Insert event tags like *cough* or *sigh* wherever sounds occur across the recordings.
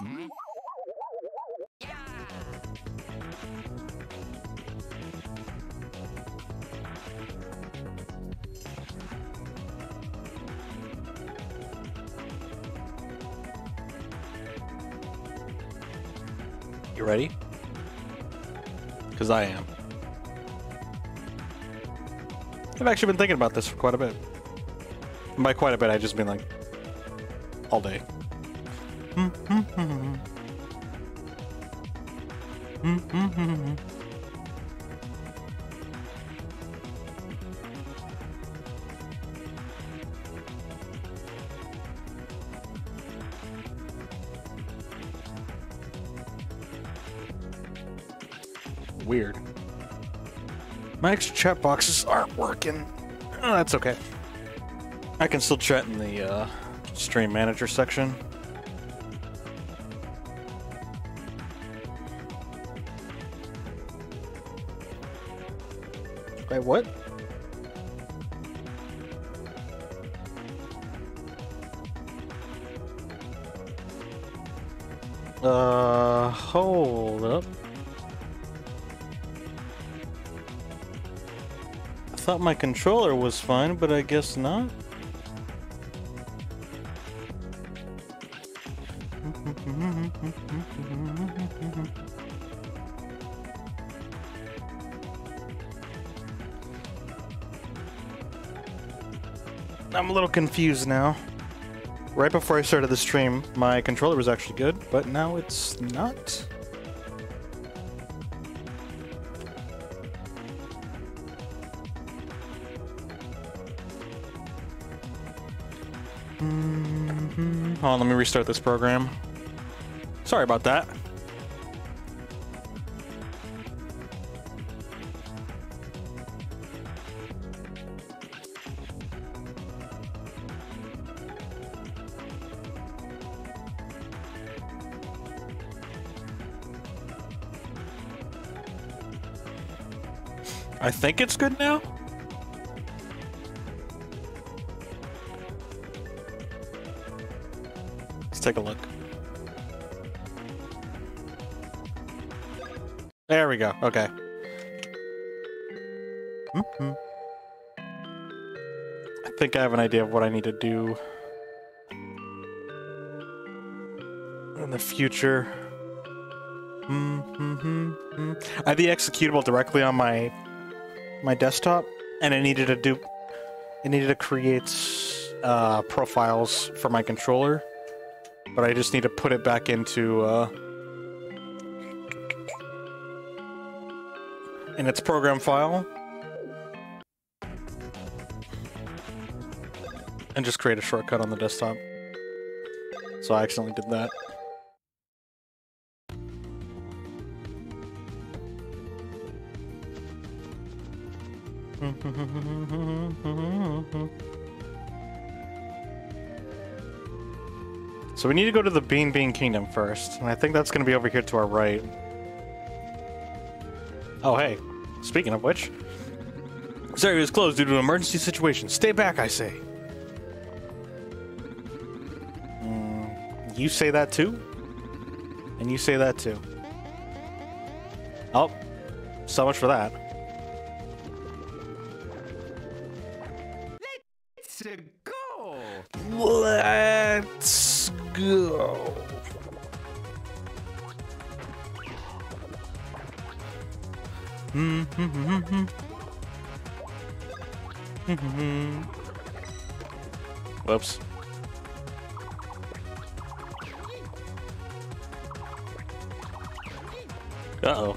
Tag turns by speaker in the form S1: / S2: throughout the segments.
S1: You ready? Because I am. I've actually been thinking about this for quite a bit. By quite a bit, I just mean like all day. Weird. My extra chat boxes aren't working. Oh, that's okay. I can still chat in the uh, stream manager section. Wait, what? Uh, hold up. I thought my controller was fine, but I guess not. Little confused now. Right before I started the stream, my controller was actually good, but now it's not. Mhm. Hold on, let me restart this program. Sorry about that. I think it's good now. Let's take a look. There we go. Okay. Mhm. I think I have an idea of what I need to do in the future. Mhm. I had the executable directly on my my desktop, and I needed to do it needed to create uh, profiles for my controller, but I just need to put it back into uh, in its program file and just create a shortcut on the desktop. So I accidentally did that. So we need to go to the Beanbean Kingdom first, and I think that's going to be over here to our right. Oh, hey. Speaking of which, this area is closed due to an emergency situation. Stay back, I say. Mm, you say that too? And you say that too. Oh, so much for that. Mm-hmm. Whoops. Uh-oh.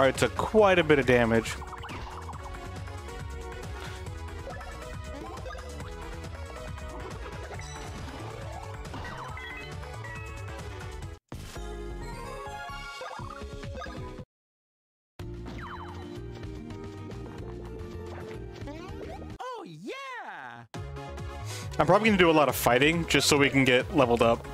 S1: Alright, took quite a bit of damage.
S2: Oh yeah.
S1: I'm probably gonna do a lot of fighting just so we can get leveled up.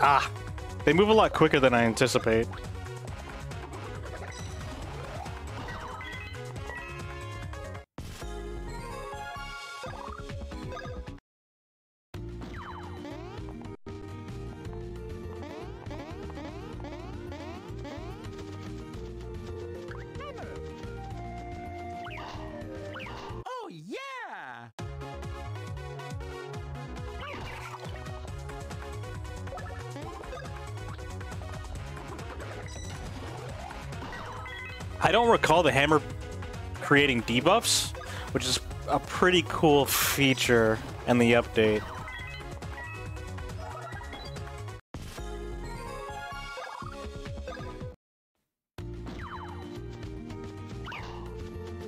S1: Ah, they move a lot quicker than I anticipate. Hammer creating debuffs, which is a pretty cool feature in the update.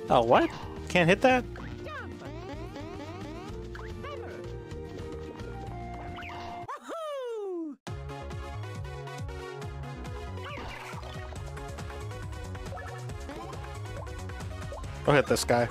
S1: Oh, what? Can't hit that? Hit this guy.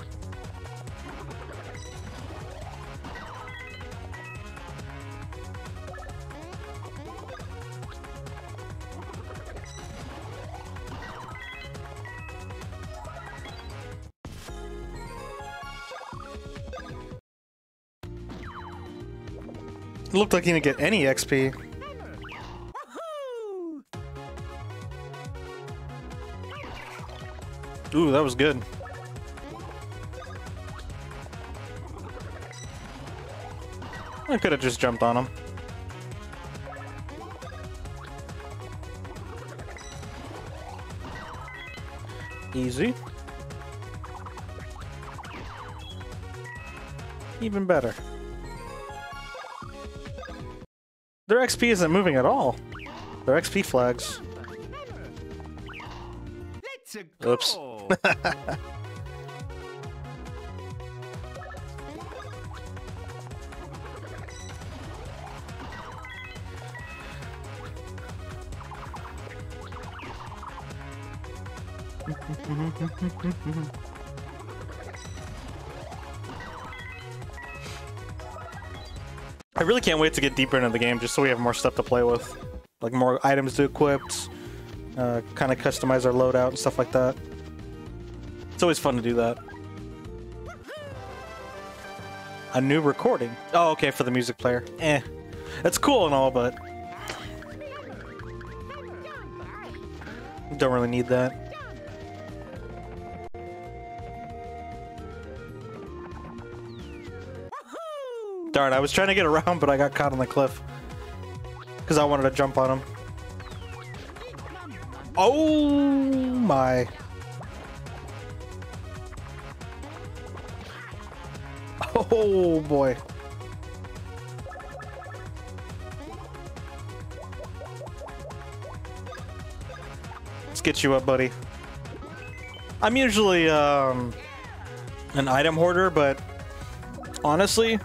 S1: It looked like he didn't get any XP. Ooh, that was good. I could have just jumped on him. Easy. Even better. Their XP isn't moving at all. Their XP flags. Oops. *laughs* I really can't wait to get deeper into the game just so we have more stuff to play with. Like more items to equip, uh, kind of customize our loadout and stuff like that. It's always fun to do that. A new recording. Oh, okay, for the music player. Eh. That's cool and all, but... Don't really need that. Darn, I was trying to get around, but I got caught on the cliff. Because I wanted to jump on him. Oh my. *laughs* Oh boy. Let's get you up, buddy. I'm usually um, an item hoarder, but honestly,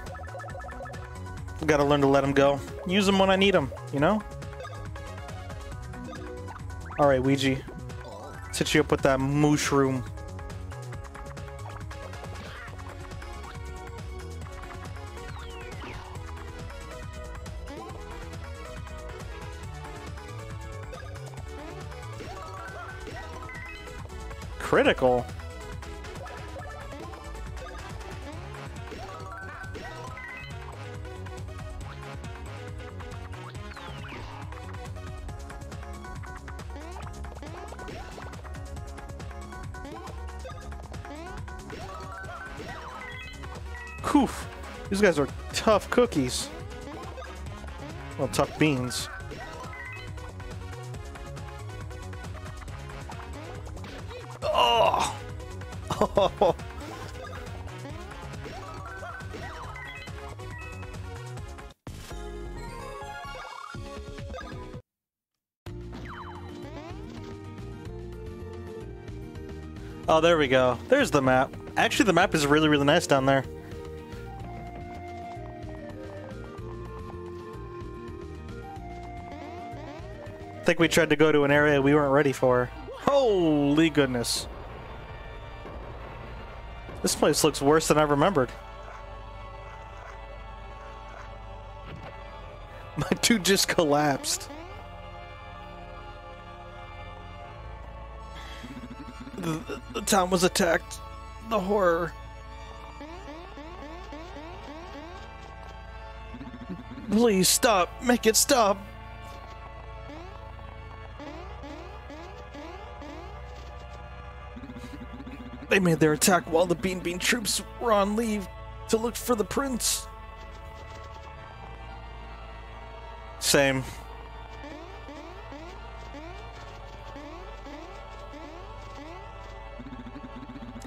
S1: gotta learn to let them go. Use them when I need them, you know? Alright, Ouija. Let's you up with that mushroom. Critical? These guys are tough cookies. Well, tough beans. Oh! Oh! *laughs* Oh, there we go. There's the map. Actually, the map is really, really nice down there. Think we tried to go to an area we weren't ready for. Holy goodness. This place looks worse than I remembered. *laughs* My dude just collapsed. The, *laughs* the, the town was attacked. The horror. Please stop. Make it stop. Made their attack while the Beanbean troops were on leave to look for the prince. Same.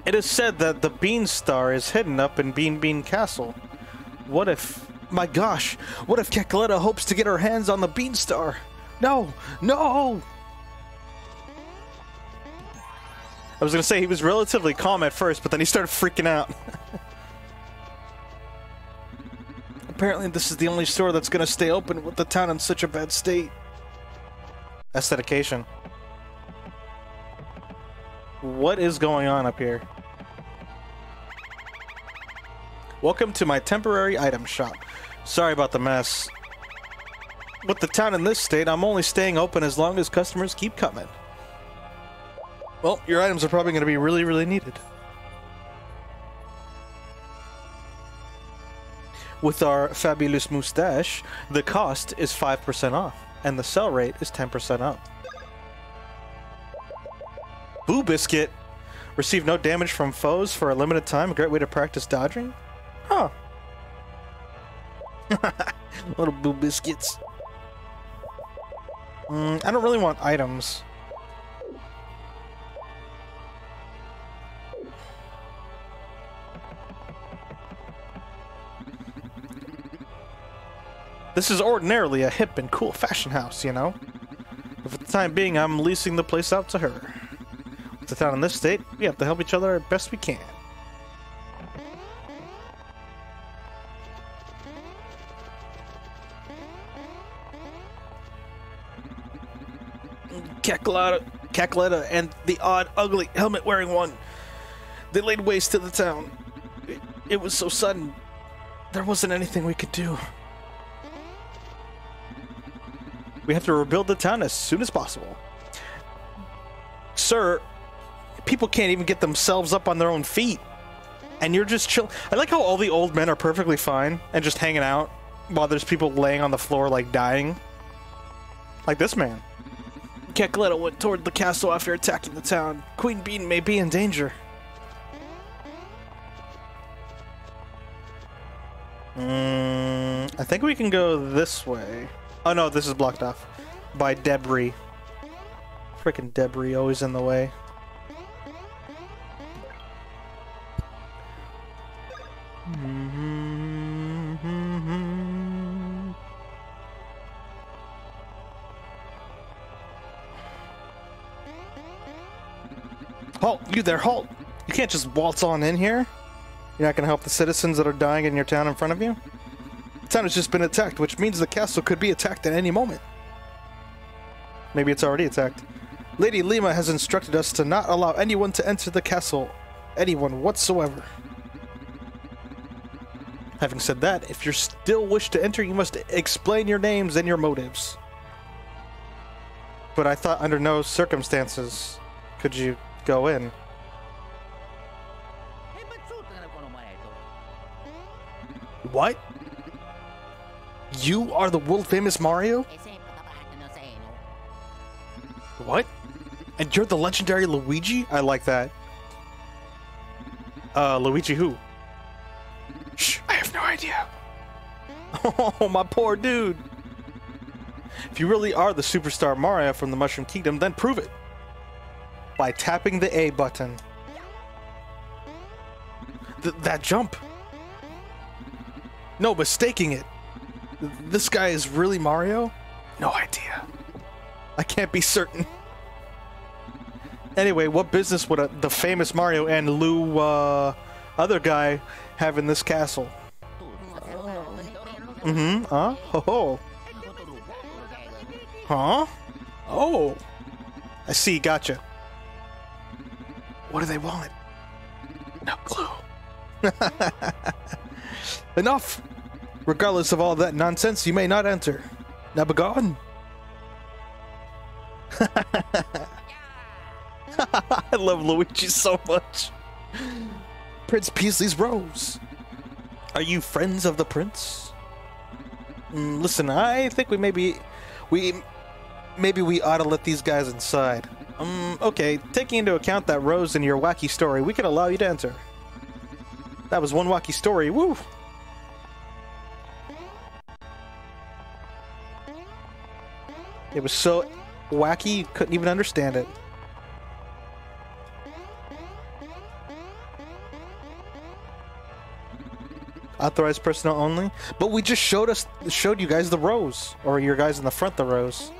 S1: It is said that the Bean Star is hidden up in Beanbean Castle. What if... My gosh, what if Cackletta hopes to get her hands on the Bean Star? No! No! I was gonna say he was relatively calm at first, but then he started freaking out. *laughs* Apparently this is the only store that's gonna stay open with the town in such a bad state. That's dedication. What is going on up here? Welcome to my temporary item shop. Sorry about the mess. With the town in this state, I'm only staying open as long as customers keep coming. Well, your items are probably going to be really, really needed. With our fabulous mustache, the cost is 5% off, and the sell rate is 10% up. Boo Biscuit! Receive no damage from foes for a limited time. A great way to practice dodging? Huh. *laughs* Little Boo Biscuits. Mm, I don't really want items. This is ordinarily a hip and cool fashion house, you know? But for the time being, I'm leasing the place out to her. With the town in this state, we have to help each other best we can. Cackletta, Cackletta and the odd, ugly, helmet-wearing one. They laid waste to the town. It, it was so sudden. There wasn't anything we could do. We have to rebuild the town as soon as possible. Sir, people can't even get themselves up on their own feet. And you're just chill. I like how all the old men are perfectly fine and just hanging out while there's people laying on the floor like dying. Like this man. Cackletta went toward the castle after attacking the town. Queen Bean may be in danger. Mm, I think we can go this way. Oh no, this is blocked off by debris. Freaking debris always in the way. Halt! You there, halt! You can't just waltz on in here. You're not gonna help the citizens that are dying in your town in front of you? Town has just been attacked, which means the castle could be attacked at any moment. Maybe it's already attacked. Lady Lima has instructed us to not allow anyone to enter the castle. Anyone whatsoever. Having said that, if you still wish to enter, you must explain your names and your motives. But I thought under no circumstances could you go in. What? You are the world famous Mario? What? And you're the legendary Luigi? I like that. Uh, Luigi who? Shh, I have no idea. *laughs* Oh, my poor dude. If you really are the superstar Mario from the Mushroom Kingdom, then prove it. By tapping the A button. Th that jump. No, mistaking it. This guy is really Mario? No idea. I can't be certain. Anyway, what business would a, the famous Mario and Lou, uh, other guy have in this castle? Mm-hmm, huh? Ho ho. Huh? Oh, I see. Gotcha. What do they want? No clue. *laughs* Enough. Regardless of all that nonsense, you may not enter. Now begone. *laughs* I love Luigi so much. Prince Peasley's rose. Are you friends of the prince? Mm, listen, I think we maybe we maybe we ought to let these guys inside. Um, okay, taking into account that rose and your wacky story, we can allow you to enter. That was one wacky story. Woo! It was so wacky you couldn't even understand it. Authorized personnel only. But we just showed us showed you guys the rose. Or your guys in the front the rose.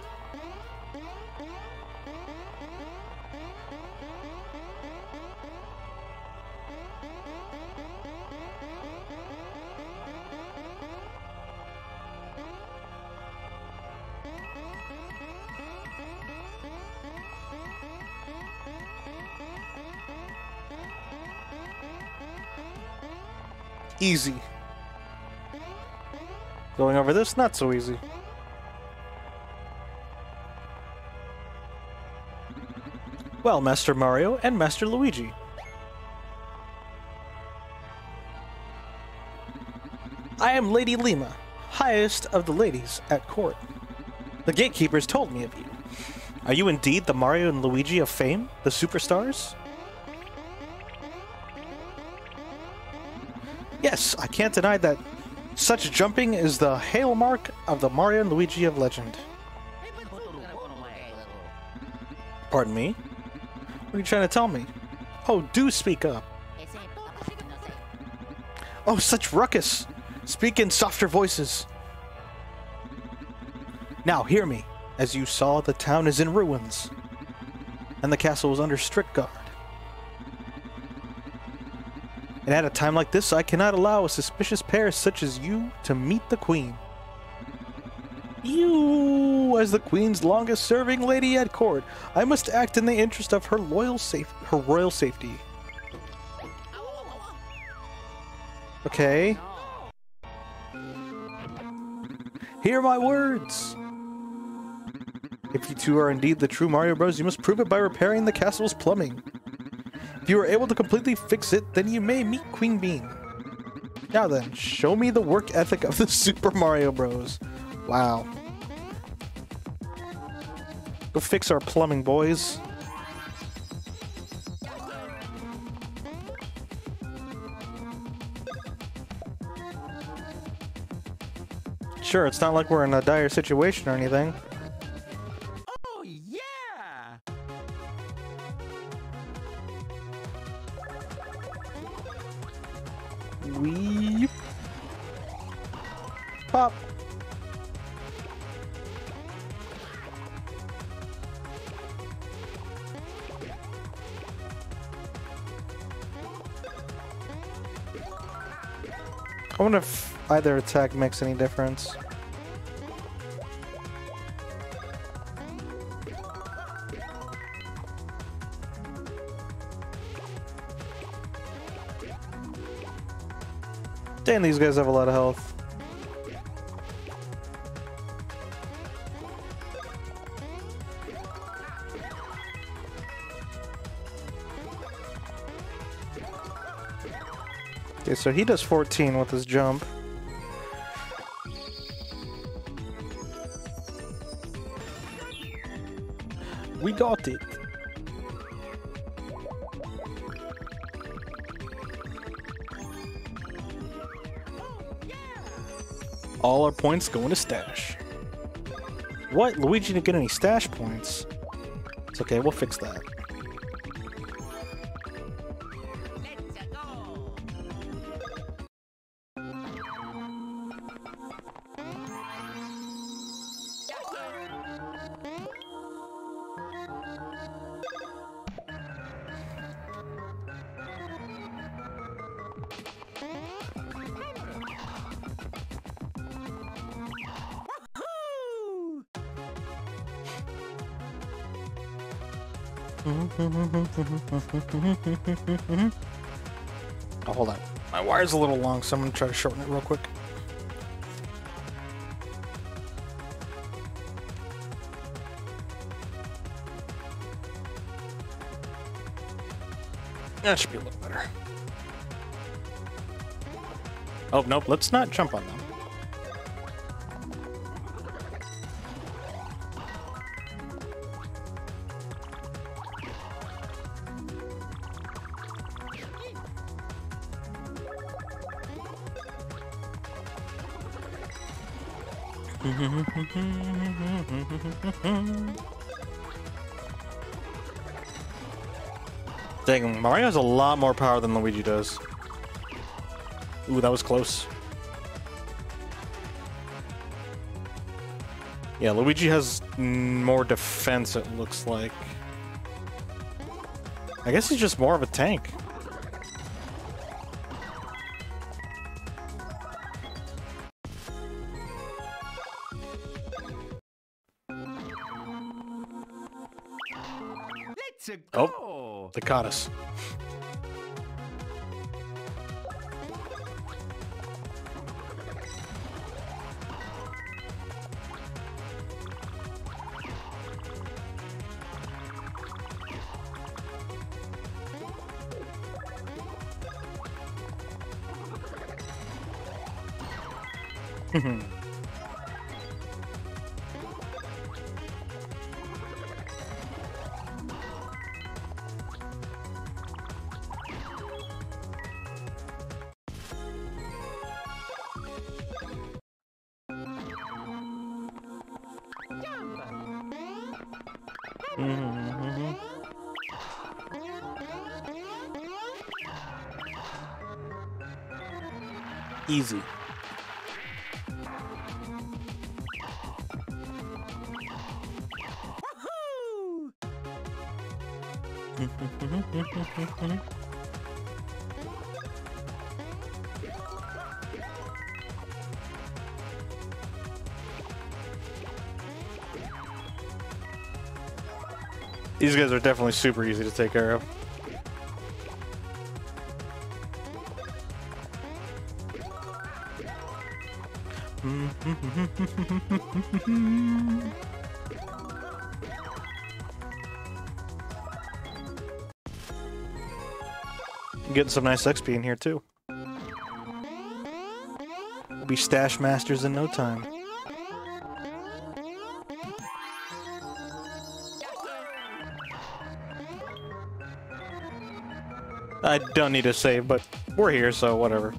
S1: Easy. Going over this, not so easy. Well, Master Mario and Master Luigi. I am Lady Lima, highest of the ladies at court. The gatekeepers told me of you. Are you indeed the Mario and Luigi of fame, the superstars? I can't deny that such jumping is the hail mark of the Mario and Luigi of legend. Pardon me? What are you trying to tell me? Oh, do speak up. Oh, such ruckus! Speak in softer voices. Now, hear me. As you saw, the town is in ruins, and the castle is under strict guard. At a time like this, I cannot allow a suspicious pair such as you to meet the Queen. You, as the Queen's longest-serving lady at court, I must act in the interest of her loyal safe, her royal safety. Okay. Hear my words. If you two are indeed the true Mario Bros, you must prove it by repairing the castle's plumbing. If you are able to completely fix it, then you may meet Queen Bean. Now then, show me the work ethic of the *laughs* Super Mario Bros. Wow. Go fix our plumbing, boys. Sure, it's not like we're in a dire situation or anything. Wonder if either attack makes any difference. Damn, these guys have a lot of health. Okay, so he does 14 with his jump. We got it. All our points going to Stache. What? Luigi didn't get any Stache points. It's okay, we'll fix that. Oh, hold on. My wire's a little long, so I'm gonna try to shorten it real quick. That should be a little better. Oh, nope, let's not jump on them. *laughs* Dang, Mario has a lot more power than Luigi does. Ooh, that was close. Yeah, Luigi has more defense, it looks like. I guess he's just more of a tank.
S2: Go.
S1: These guys are definitely super easy to take care of. Getting some nice XP in here too. We'll be Stache masters in no time. I don't need to save, but we're here, so whatever.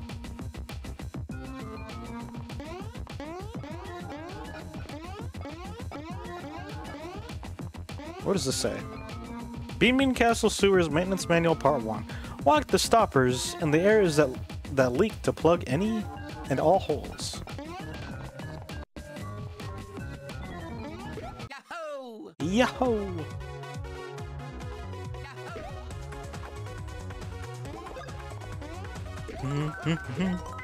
S1: What does this say? Bean Castle Sewers Maintenance Manual Part 1. Lock the stoppers in the areas that, that leak to plug any and all holes.
S2: Yahoo!
S1: Yahoo! Mm-hmm.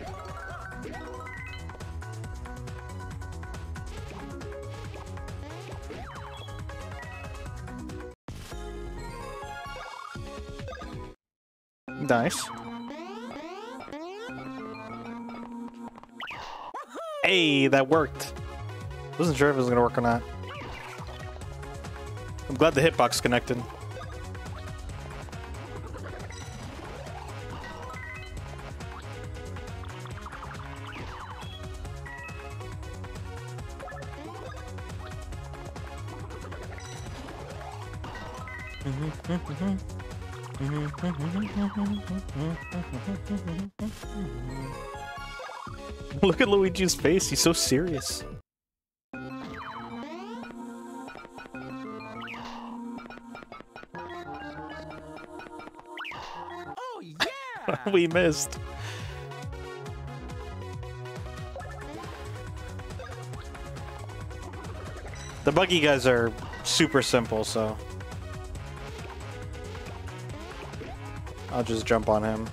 S1: *laughs* Nice. Hey, that worked. Wasn't sure if it was gonna work or not. I'm glad the hitbox connected. Mm-hmm, mm-hmm, mm-hmm. *laughs* Look at Luigi's face, he's so serious.
S2: Oh yeah! *laughs*
S1: we missed. The buggy guys are super simple, so I'll just jump on him.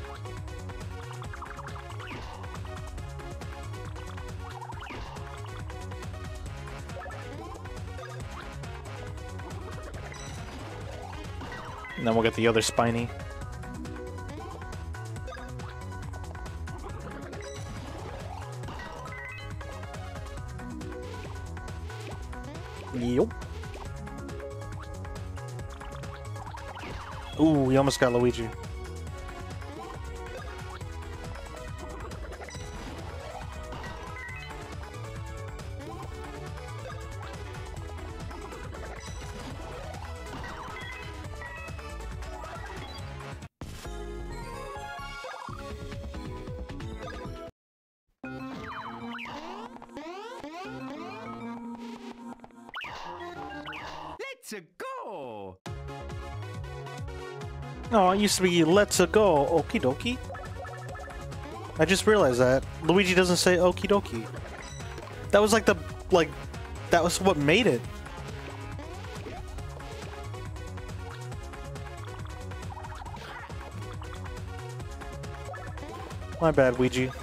S1: And then we'll get the other spiny. Yep. Ooh, we almost got Luigi. Used to be let's go, okie dokie. I just realized that. Luigi doesn't say okie dokie. That was like the, like, that was what made it. My bad, Ouija.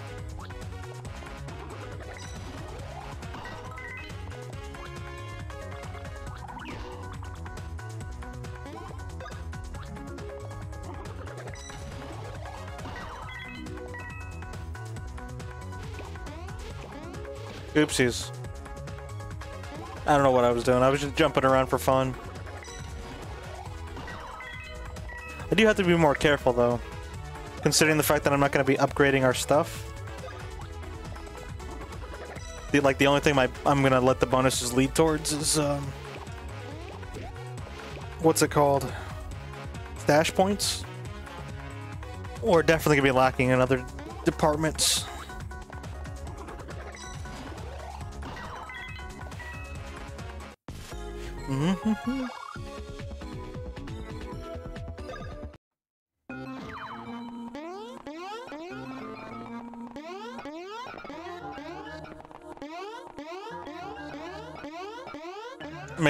S1: Oopsies. I don't know what I was doing. I was just jumping around for fun. I do have to be more careful, though. Considering the fact that I'm not going to be upgrading our stuff. The, like, the only thing my, I'm going to let the bonuses lead towards is, um... What's it called? Stache points? Or definitely going to be lacking in other departments. Make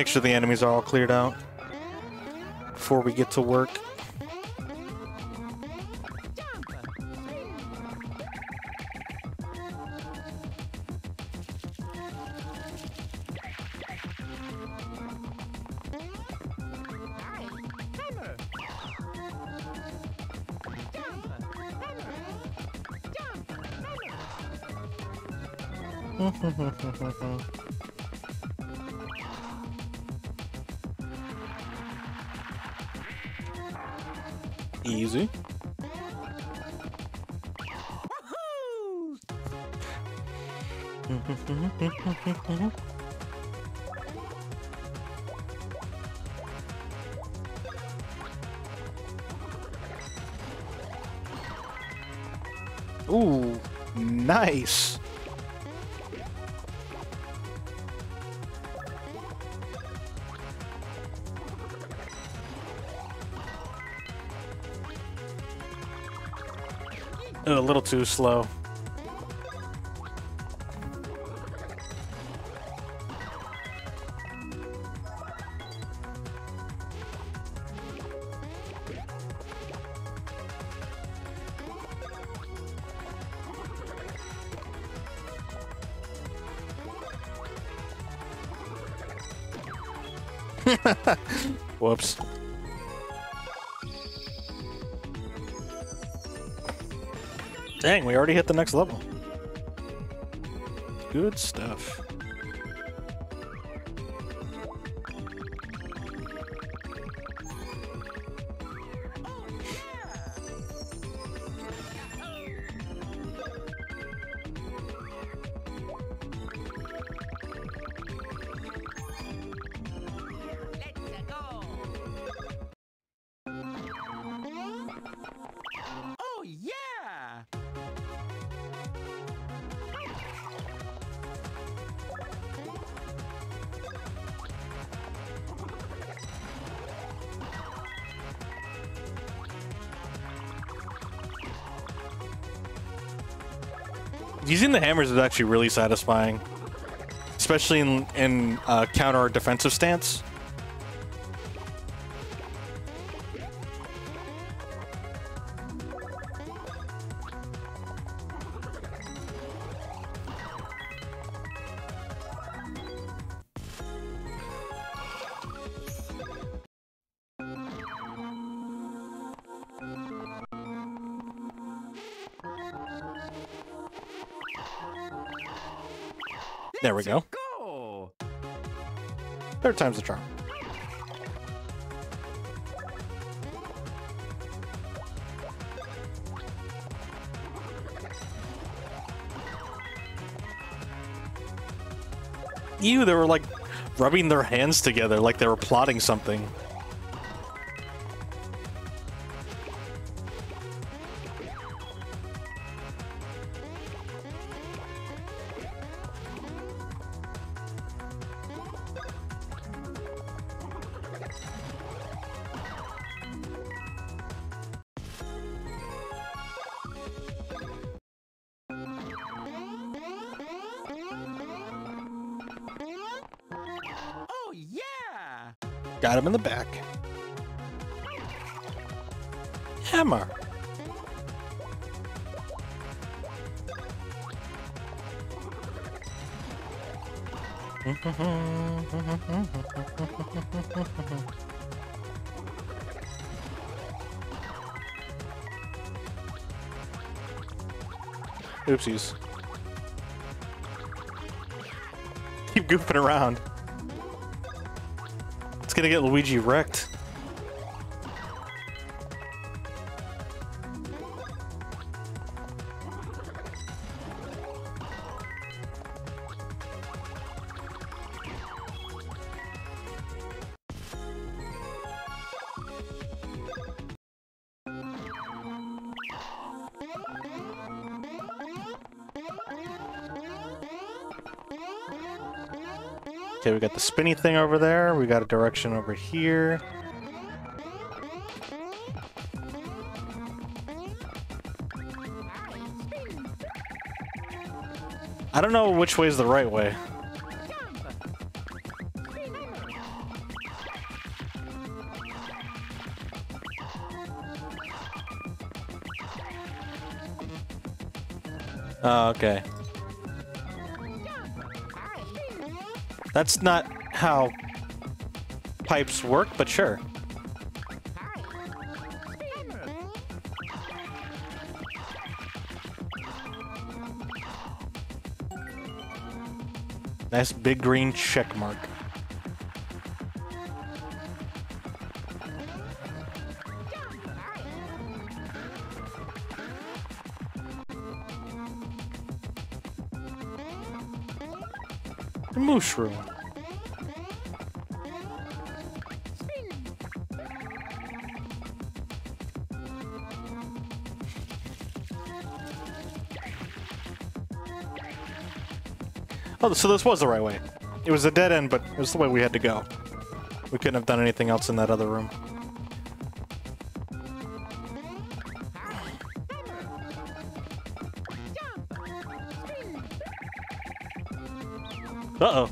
S1: sure the enemies are all cleared out before we get to work. Easy. Ooh, nice. A little too slow. Already hit the next level. Good stuff. Using the hammers is actually really satisfying. especially in in uh, counter defensive stance. Third time's the charm. Ew, they were like rubbing their hands together like they were plotting something. Oopsies. Keep goofing around. It's gonna get Luigi wrecked. Okay, we got the spinny thing over there. We got a direction over here. I don't know which way is the right way. Oh, okay. That's not how pipes work, but sure. Nice big green check mark. Mushroom. Oh, so this was the right way. It was a dead end, but it was the way we had to go. We couldn't have done anything else in that other room. Uh-oh.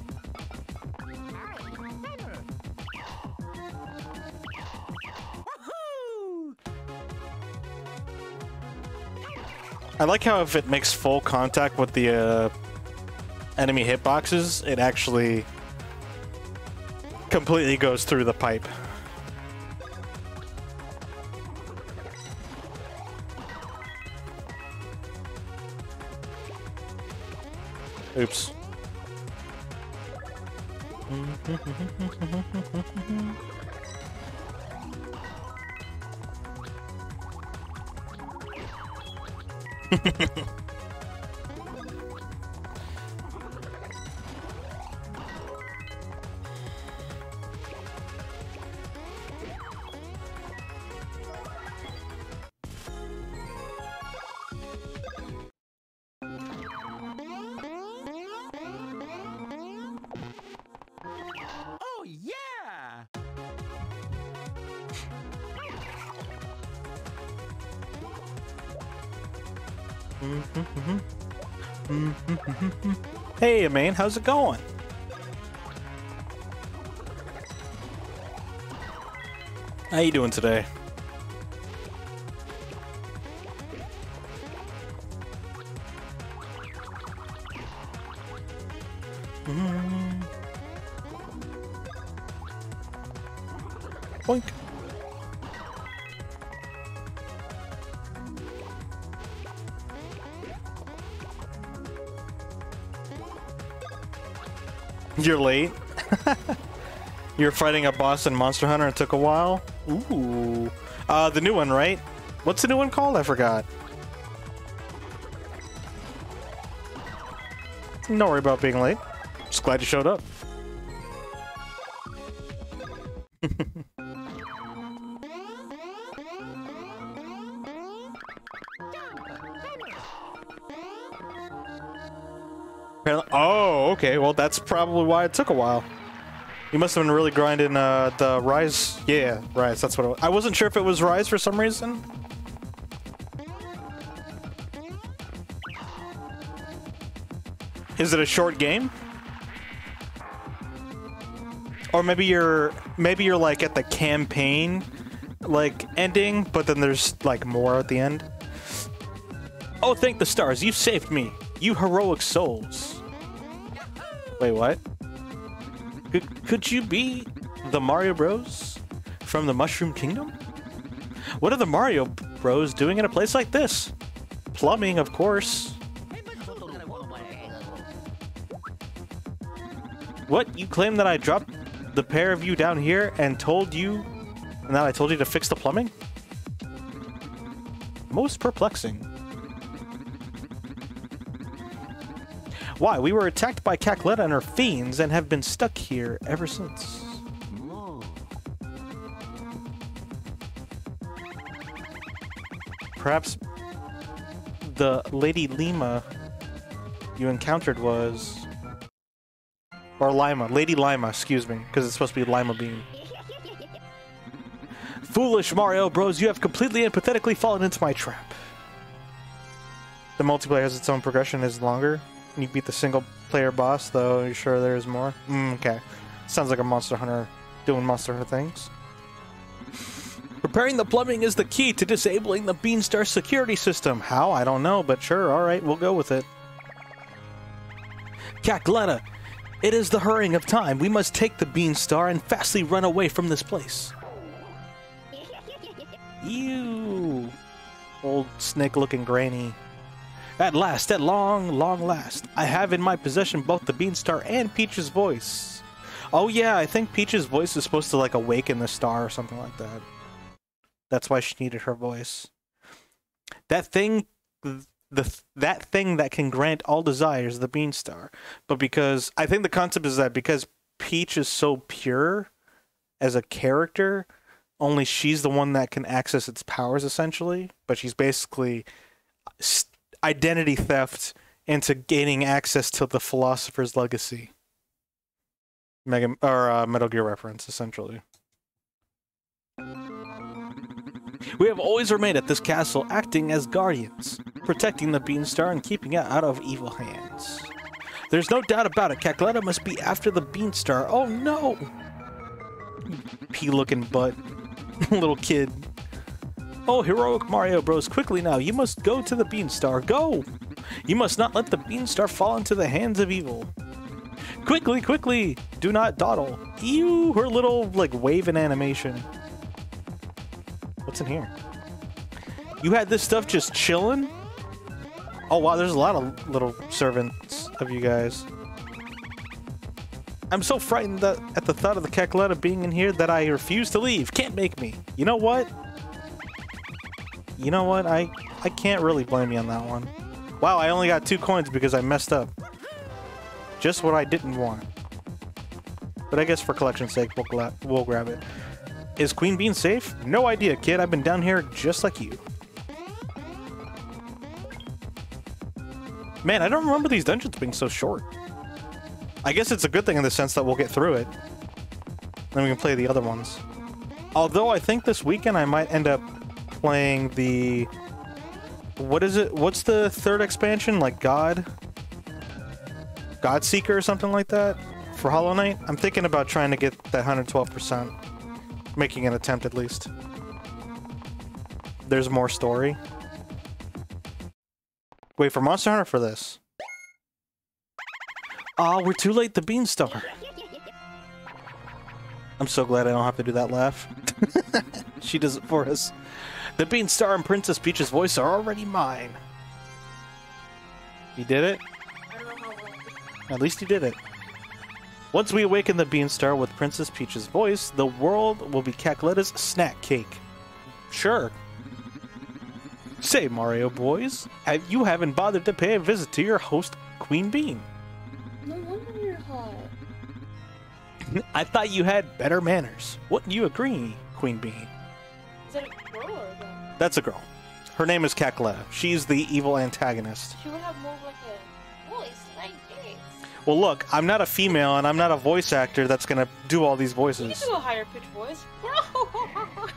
S1: I like how if it makes full contact with the uh, enemy hitboxes, it actually completely goes through the pipe. How's it going? How you doing today? You're late. *laughs* You're fighting a boss in Monster Hunter. It took a while. Ooh. Uh, the new one, right? What's the new one called? I forgot. Don't worry about being late. Just glad you showed up. That's probably why it took a while. You must have been really grinding uh, the Rise. Yeah, Rise. That's what it was. I wasn't sure if it was Rise for some reason. Is it a short game? Or maybe you're maybe you're like at the campaign like ending, but then there's like more at the end. Oh, thank the stars, you saved me. You heroic souls. Wait, what? Could, could you be the Mario Bros from the Mushroom Kingdom? What are the Mario Bros doing in a place like this? Plumbing, of course. What? You claim that I dropped the pair of you down here and told you and that I told you to fix the plumbing? Most perplexing. Why? We were attacked by Cackletta and her fiends and have been stuck here ever since. Perhaps the Lady Lima you encountered was... Or Lima. Lady Lima, excuse me, because it's supposed to be Lima Bean. *laughs* Foolish Mario Bros, you have completely and pathetically fallen into my trap. The multiplayer has its own progression, is longer. You beat the single player boss, though. Are you sure there's more? Mm, okay. Sounds like a Monster Hunter doing Monster Hunter things. *laughs* Repairing the plumbing is the key to disabling the Beanstar security system. How? I don't know, but sure, alright, we'll go with it. Cackletta, it is the hurrying of time. We must take the Beanstar and fastly run away from this place. *laughs* Ew. Old snake-looking granny. At last, at long, long last, I have in my possession both the Bean Star and Peach's voice. Oh yeah, I think Peach's voice is supposed to like awaken the star or something like that. That's why she needed her voice. That thing, the that thing that can grant all desires, the Bean Star. But because I think the concept is that because Peach is so pure as a character, only she's the one that can access its powers essentially. But she's basically uh, st- identity theft into gaining access to the philosopher's legacy. Mega or uh, Metal Gear reference, essentially. We have always remained at this castle, acting as guardians, protecting the Beanstar and keeping it out of evil hands. There's no doubt about it. Cackletta must be after the Beanstar. Oh no! Pea-looking butt, *laughs* little kid. Oh, heroic Mario Bros, quickly now, you must go to the Beanstar. Go! You must not let the Beanstar fall into the hands of evil. Quickly, quickly! Do not dawdle. Ew, her little, like, waving animation. What's in here? You had this stuff just chilling? Oh wow, there's a lot of little servants of you guys. I'm so frightened that at the thought of the Cackletta being in here that I refuse to leave. Can't make me. You know what? You know what? I I can't really blame you on that one. Wow, I only got two coins because I messed up. Just what I didn't want. But I guess for collection's sake, we'll, we'll grab it. Is Queen Bean safe? No idea, kid. I've been down here just like you. Man, I don't remember these dungeons being so short. I guess it's a good thing in the sense that we'll get through it. Then we can play the other ones. Although I think this weekend I might end up playing the... What is it? What's the third expansion? Like God? Godseeker or something like that? For Hollow Knight? I'm thinking about trying to get that 112%. making an attempt at least. There's more story. Wait for Monster Hunter for this. Oh, we're too late. The Beanstar. I'm so glad I don't have to do that laugh. *laughs* she does it for us. The Beanstar and Princess Peach's voice are already mine. You did it?
S3: I don't know how well.
S1: At least you did it. Once we awaken the Beanstar with Princess Peach's voice, the world will be Cackletta's snack cake. Sure. Say, Mario boys, have you haven't bothered to pay a visit to your host, Queen Bean?
S3: No wonder you're hot. *laughs*
S1: I thought you had better manners. Wouldn't you agree, Queen Bean? That's a girl. Her name is Cackletta. She's the evil antagonist.
S3: She would have more like a voice like this.
S1: Well, look, I'm not a female and I'm not a voice actor that's gonna do all these
S3: You
S1: voices.
S3: need to do a higher pitch voice. *laughs*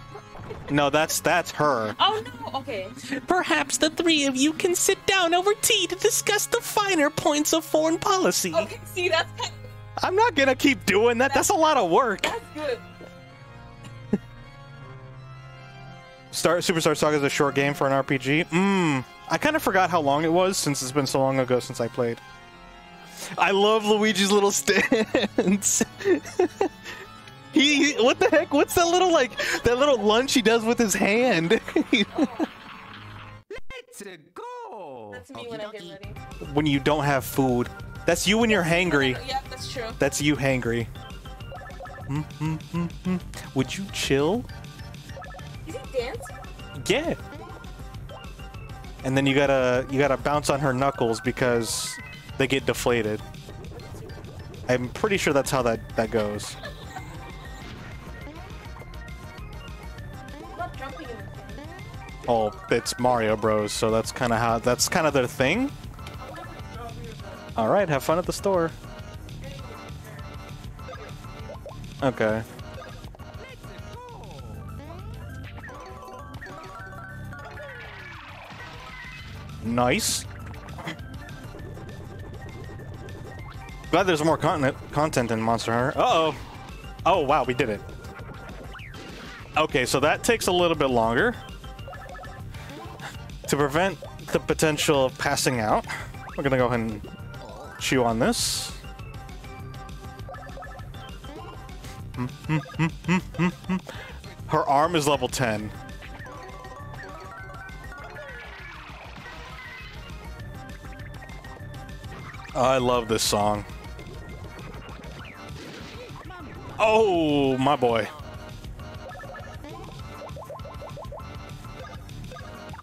S1: No, that's that's her.
S3: oh no, okay.
S1: Perhaps the three of you can sit down over tea to discuss the finer points of foreign policy.
S3: Okay, see, that's kind
S1: I'm not gonna keep doing that. That's a lot of work.
S3: that's good.
S1: Star Superstar Saga is a short game for an RPG. Mmm. I kind of forgot how long it was since it's been so long ago since I played. I love Luigi's little *laughs* stance. *laughs* he, what the heck? What's that little like that little lunge he does with his hand?
S2: Let's go.
S3: That's me when I get ready.
S1: when you don't have food. That's you when you're hangry.
S3: Yeah, that's true.
S1: That's you hangry. Mm, mm, mm, mm. Would you chill?
S3: Is he dancing?
S1: Yeah. And then you gotta you gotta bounce on her knuckles because they get deflated. I'm pretty sure that's how that that goes.
S3: I'm not jumping in the thing.
S1: Oh, it's Mario Bros, so that's kind of how that's kind of their thing. All right, have fun at the store. Okay. Nice. Glad there's more content content in Monster Hunter. Uh oh. Oh wow, we did it. Okay, so that takes a little bit longer. *laughs* To prevent the potential of passing out, we're gonna go ahead and chew on this. *laughs* Her arm is level 10. I love this song. Oh, my boy.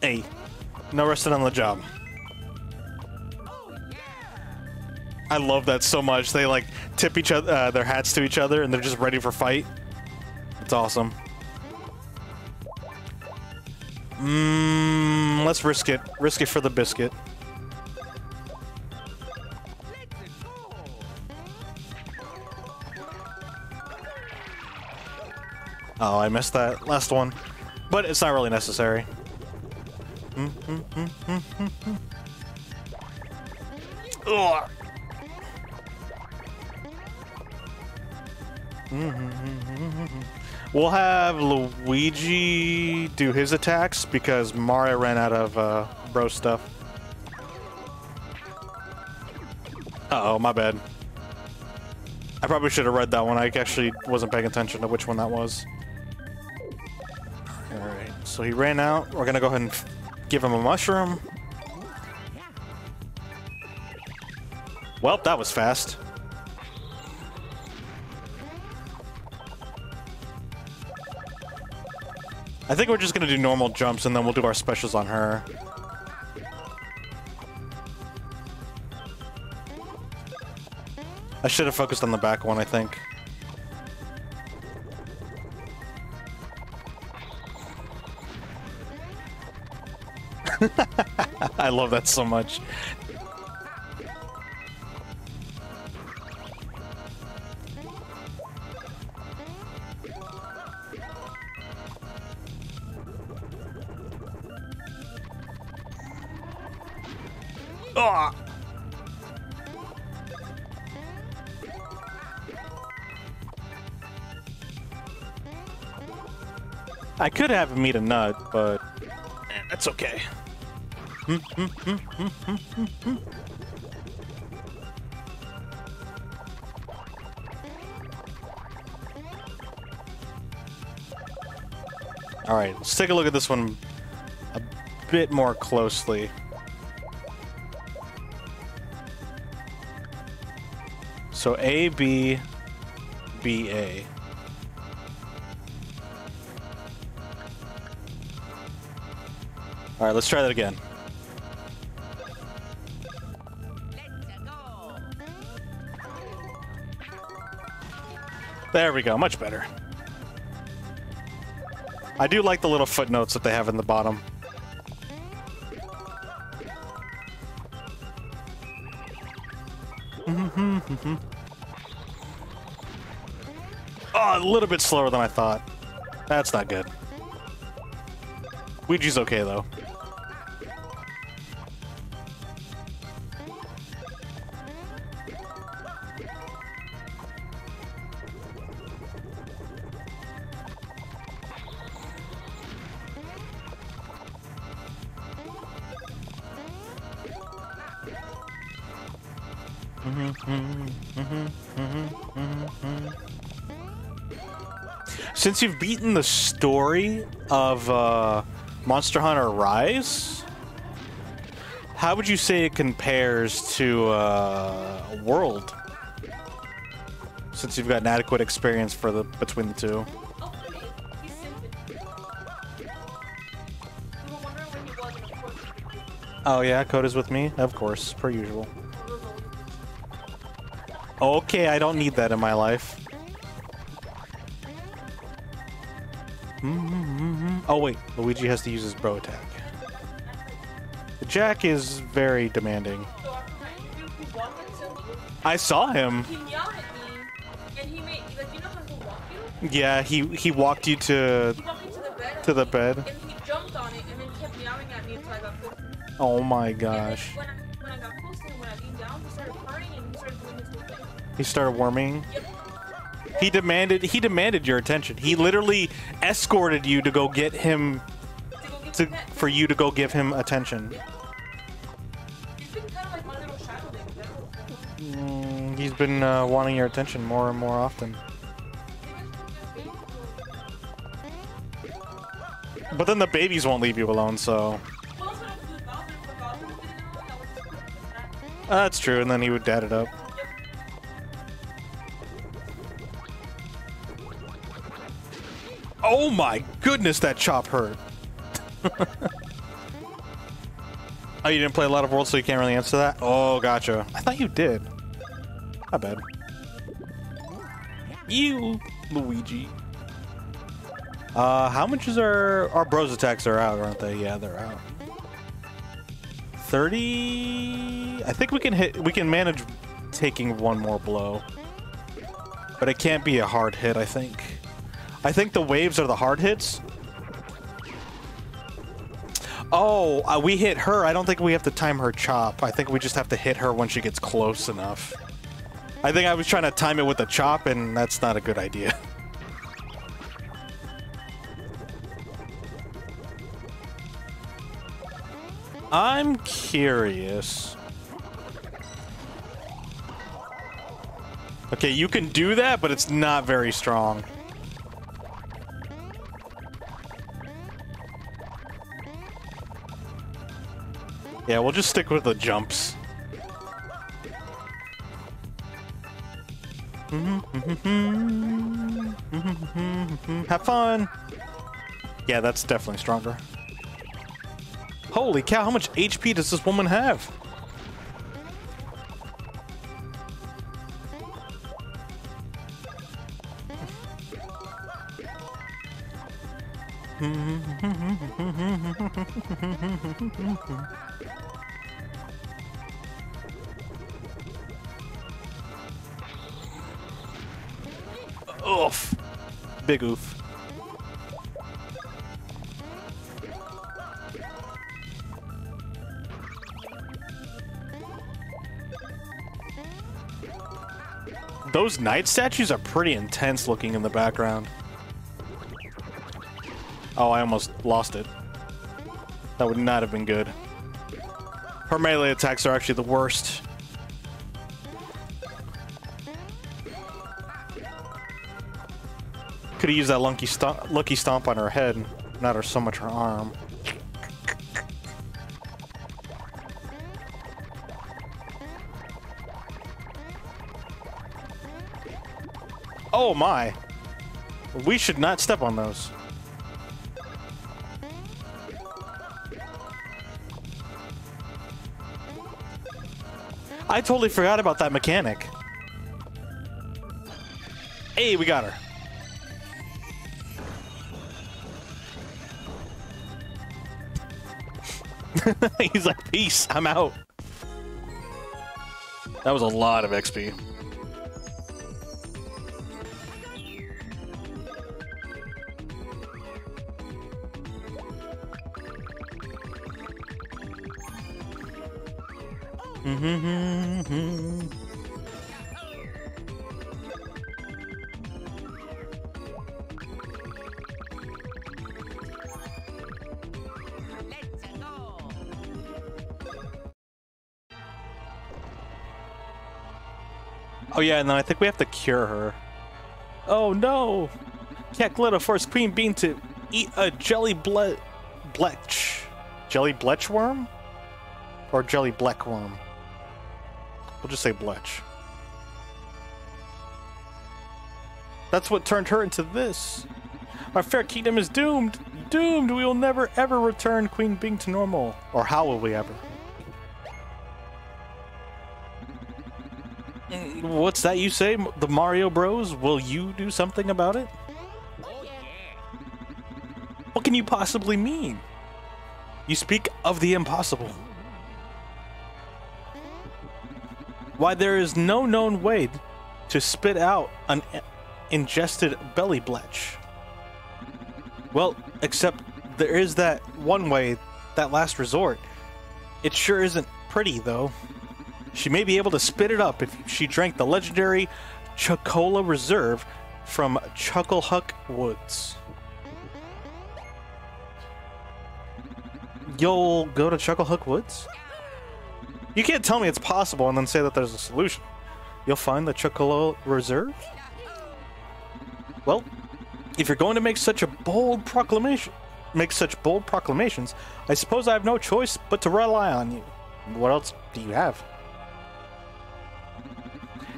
S1: Hey, no resting on the job. I love that so much. They like tip each other uh, their hats to each other, and they're just ready for fight. It's awesome. Mmm, let's risk it. Risk it for the biscuit. Oh, I missed that last one. But it's not really necessary. Ugh. We'll have Luigi do his attacks because Mario ran out of uh, bro stuff. Uh oh, my bad. I probably should have read that one. I actually wasn't paying attention to which one that was. So he ran out. We're gonna go ahead and give him a mushroom. Well, that was fast. I think we're just gonna do normal jumps and then we'll do our specials on her. I should have focused on the back one, I think. I love that so much. Ah! I could have him eat a nut, but eh, that's okay. All right, let's take a look at this one a bit more closely. So A, B, B, A. All right, let's try that again. There we go, much better. I do like the little footnotes that they have in the bottom. Mm-hmm. *laughs* oh, a little bit slower than I thought. That's not good. Luigi's okay, though. Since you've beaten the story of uh, Monster Hunter Rise, how would you say it compares to uh, World? Since you've got an adequate experience for the between the two.
S3: Oh,
S1: Oh yeah, Coda's with me, of course, per usual. Okay, I don't need that in my life. Luigi has to use his bow attack. Jack is very demanding. I saw him. Yeah, he he walked you to
S3: to the bed.
S1: the. Oh my gosh.
S3: he started. Yep.
S1: He demanded he demanded your attention. He literally escorted you to go get him for you to go give him attention. Mm, he's been uh, wanting your attention more and more often. But then the babies won't leave you alone, so uh, that's true. And then he would dad it up. Oh my goodness, that chop hurt. *laughs* oh, you didn't play a lot of Worlds, so you can't really answer that? Oh, gotcha. I thought you did. Not bad. You, Luigi. Uh, how much is our... Our bros attacks are out, aren't they? Yeah, they're out. 30... I think we can hit... We can manage taking one more blow. But it can't be a hard hit, I think. I think the waves are the hard hits. Oh, uh, we hit her. I don't think we have to time her chop. I think we just have to hit her when she gets close enough. I think I was trying to time it with the chop, and that's not a good idea. *laughs* I'm curious. Okay, you can do that, but it's not very strong. Yeah, we'll just stick with the jumps. *laughs* Have fun! Yeah, that's definitely stronger. Holy cow, how much HP does this woman have? *laughs* Oof. Big oof. Those knight statues are pretty intense looking in the background. Oh, I almost lost it. That would not have been good. Her melee attacks are actually the worst. Could have used that lucky stomp, lucky stomp on her head, not her so much her arm. Oh my! We should not step on those. I totally forgot about that mechanic. Hey, we got her. *laughs* He's like, peace, I'm out. That was a lot of XP. Oh yeah, and then I think we have to cure her. Oh no! Can't let a force Queen Bean to eat a jelly ble bletch. Jelly bletch worm? Or jelly black worm? We'll just say bletch. That's what turned her into this. Our fair kingdom is doomed. Doomed. We will never ever return Queen Bing to normal. Or how will we ever? Mm, What's that you say? The Mario Bros? Will you do something about it? What can you possibly mean? You speak of the impossible. Why, there is no known way to spit out an ingested belly bletch. Well, except there is that one way, that last resort. It sure isn't pretty, though. She may be able to spit it up if she drank the legendary Chuckola Reserve from Chucklehuck Woods. You'll go to Chucklehuck Woods? You can't tell me it's possible and then say that there's a solution. You'll find the Chuckola Reserve? Well, if you're going to make such a bold proclamation, make such bold proclamations, I suppose I have no choice but to rely on you. What else do you have?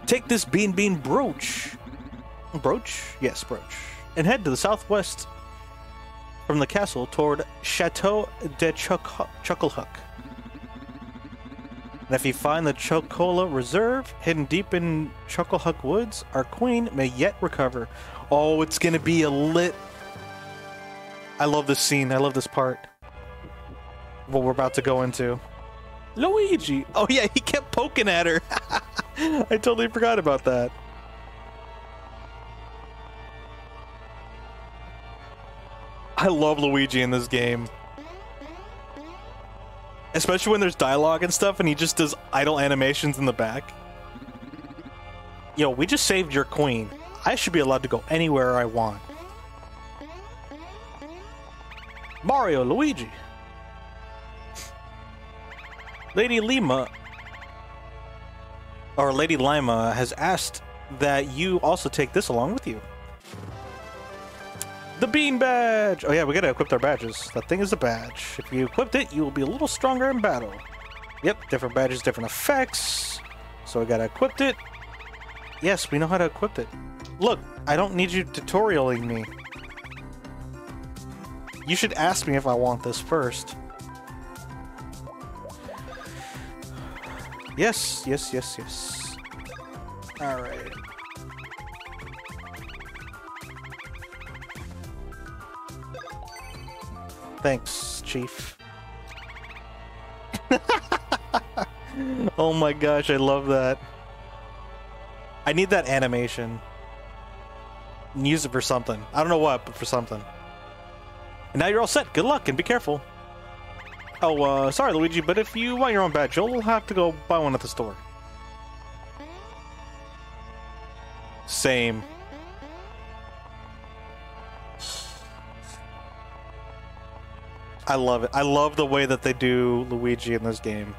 S1: Take this Beanbean brooch. Brooch? Yes, brooch. And head to the southwest from the castle toward Chateau de Chuck- Chucklehuck. And if you find the Chuckola Reserve hidden deep in Chucklehuck Woods, our queen may yet recover. Oh, it's gonna be a lit. I love this scene. I love this part. What we're about to go into. Luigi! Oh, yeah, he kept poking at her. *laughs* I totally forgot about that. I love Luigi in this game. Especially when there's dialogue and stuff and he just does idle animations in the back. Yo, we just saved your queen. I should be allowed to go anywhere I want. Mario, Luigi. Lady Lima or Lady Lima has asked that you also take this along with you. The bean badge! Oh yeah, we gotta equip our badges. That thing is a badge. If you equipped it, you will be a little stronger in battle. Yep, different badges, different effects. So we gotta equip it. Yes, we know how to equip it. Look, I don't need you tutorialing me. You should ask me if I want this first. Yes, yes, yes, yes. Alright. Thanks, Chief. *laughs* oh my gosh, I love that. I need that animation. Use it for something. I don't know what, but for something. And now you're all set. Good luck and be careful. Oh, uh, sorry, Luigi, but if you want your own badge, you'll have to go buy one at the store. Same. I love it. I love the way that they do Luigi in this game.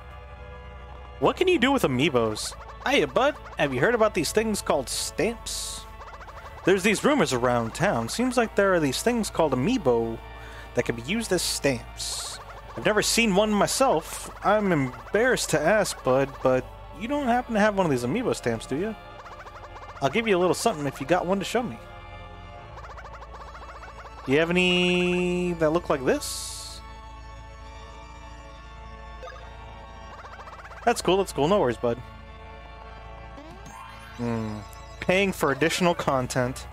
S1: What can you do with amiibos? Hiya, bud. Have you heard about these things called stamps? There's these rumors around town. Seems like there are these things called amiibo that can be used as stamps. I've never seen one myself. I'm embarrassed to ask, bud, but you don't happen to have one of these amiibo stamps, do you? I'll give you a little something if you got one to show me. Do you have any that look like this? That's cool, that's cool. No worries, bud. Hmm. Paying for additional content.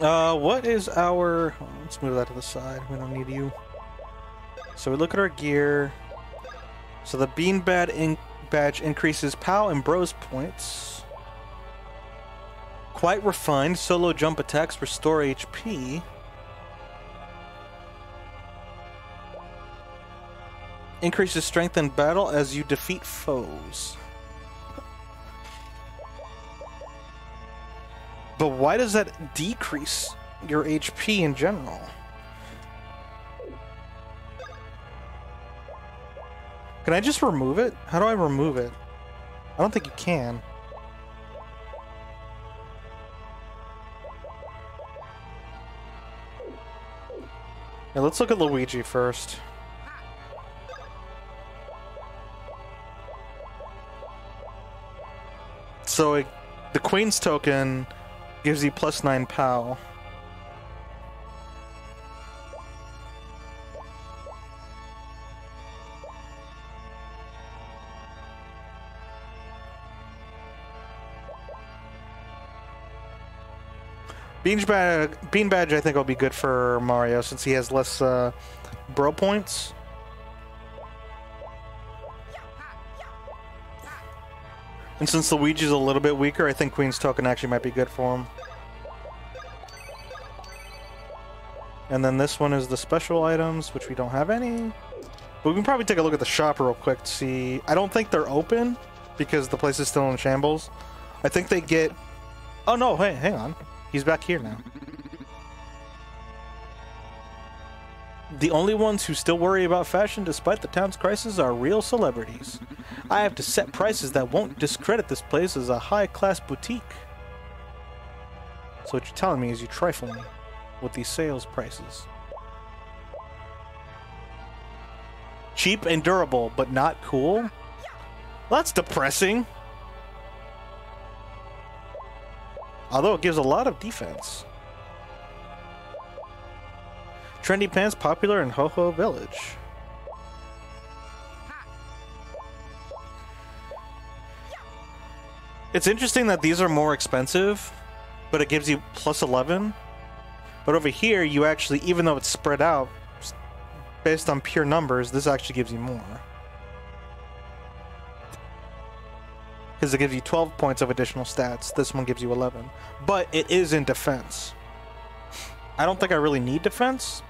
S1: Uh, what is our... Let's move that to the side. We don't need you. So we look at our gear. So the bean badge, in badge increases POW and Bros points. Quite refined. Solo jump attacks restore HP. Increases strength in battle as you defeat foes. But why does that decrease your HP in general? Can I just remove it? How do I remove it? I don't think you can. Yeah, let's look at Luigi first. So it, the Queen's token gives you plus 9 POW. Bean badge, Bean badge, I think will be good for Mario since he has less uh, bro points. And since Luigi's a little bit weaker, I think Queen's Token actually might be good for him. And then this one is the special items, which we don't have any. But we can probably take a look at the shop real quick to see. I don't think they're open because the place is still in shambles. I think they get... Oh no, hey, hang on. He's back here now. The only ones who still worry about fashion despite the town's crisis are real celebrities. I have to set prices that won't discredit this place as a high-class boutique. So what you're telling me is you trifle me with these sales prices. Cheap and durable, but not cool? That's depressing. Although it gives a lot of defense. Trendy pants popular in Hoohoo Village. It's interesting that these are more expensive, but it gives you plus 11. But over here, you actually, even though it's spread out, based on pure numbers, this actually gives you more. Because it gives you 12 points of additional stats. This one gives you 11. But it is in defense. I don't think I really need defense.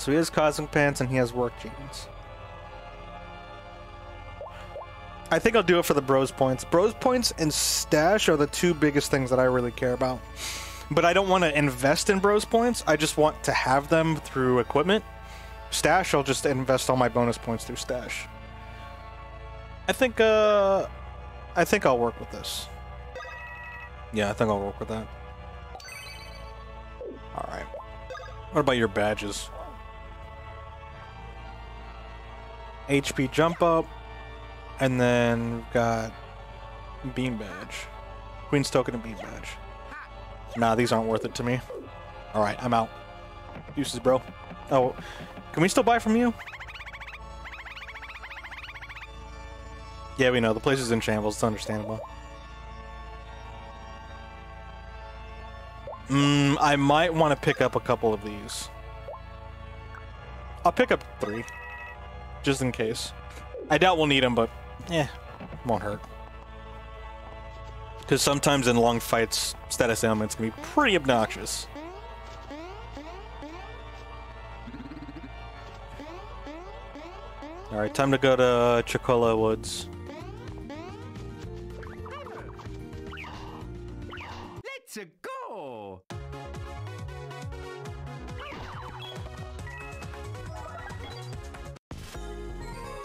S1: So he has cosmic pants and he has work jeans. I think I'll do it for the bros points. Bros points and Stache are the two biggest things that I really care about. But I don't want to invest in bros points. I just want to have them through equipment. Stache, I'll just invest all my bonus points through Stache. I think, uh, I think I'll work with this. Yeah, I think I'll work with that. Alright. What about your badges? HP jump up. And then we've got Bean Badge. Queen's Token and Bean Badge. Nah, these aren't worth it to me. Alright, I'm out. Uses, bro. Oh, can we still buy from you? Yeah, we know. The place is in shambles. It's understandable. Mm, I might want to pick up a couple of these. I'll pick up three. Just in case. I doubt we'll need them, but yeah, won't hurt. Because sometimes in long fights, status ailments can be pretty obnoxious. Alright, time to go to Chuckola Woods.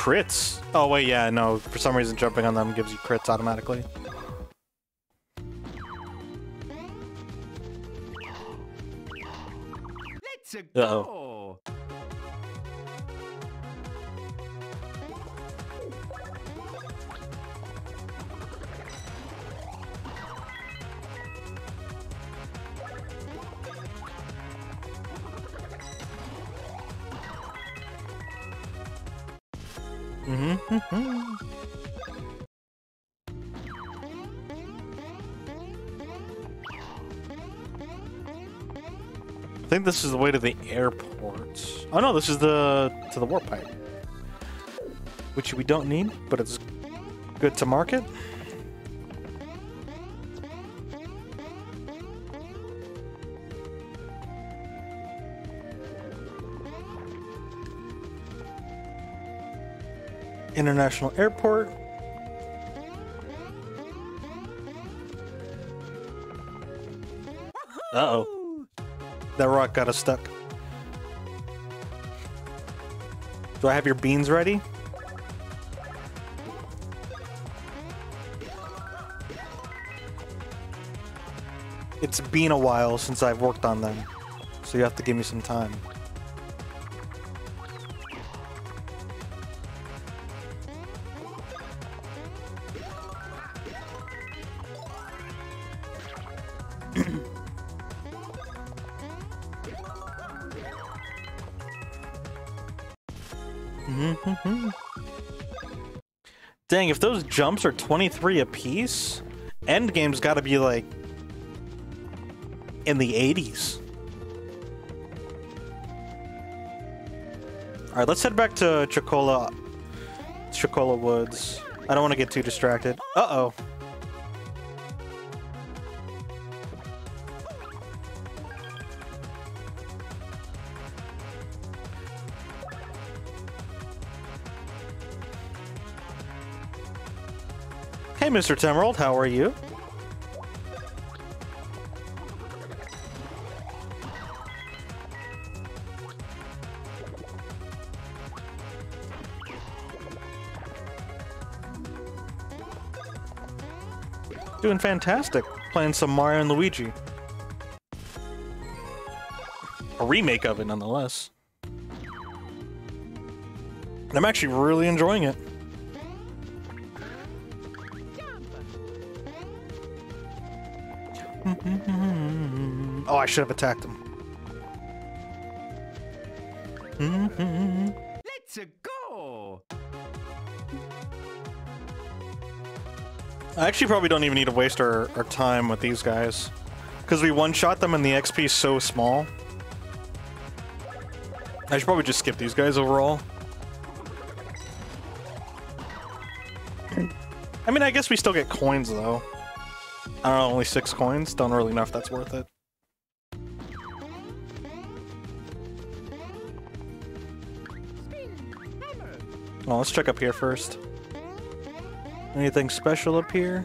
S1: crits. Oh wait, yeah, no. For some reason, jumping on them gives you crits automatically.
S2: Let's
S1: Uh-oh. Think this is the way to the airport. Oh no, this is the to the warp pipe, which we don't need, but it's good to market. International Airport. Uh oh. That rock got us stuck. Do I have your beans ready? It's been a while since I've worked on them, so you have to give me some time. If those jumps are 23 apiece, Endgame's gotta be like in the 80s. Alright, let's head back to Chuckola Chuckola Woods. I don't want to get too distracted. Uh-oh. Mr. Temerald, how are you? Doing fantastic. Playing some Mario and Luigi. A remake of it, nonetheless. I'm actually really enjoying it. Should have attacked him.
S2: Let's go!
S1: I actually probably don't even need to waste our, our time with these guys. Because we one-shot them and the XP is so small. I should probably just skip these guys overall. I mean, I guess we still get coins, though. I don't know, only six coins? Don't really know if that's worth it. Well, let's check up here first. Anything special up here?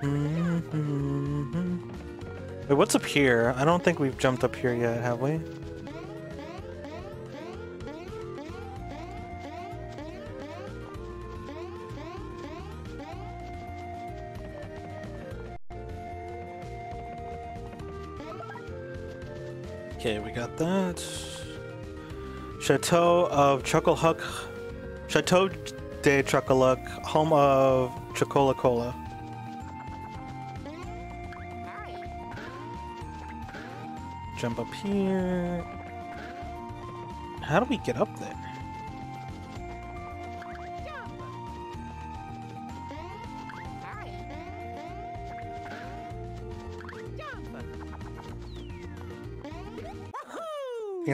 S1: Mm-hmm. Wait, what's up here? I don't think we've jumped up here yet, have we? Got that. Chateau of Chucklehuck. Chateau de Chucklehuck, home of Chuckola Cola. Jump up here. How do we get up there?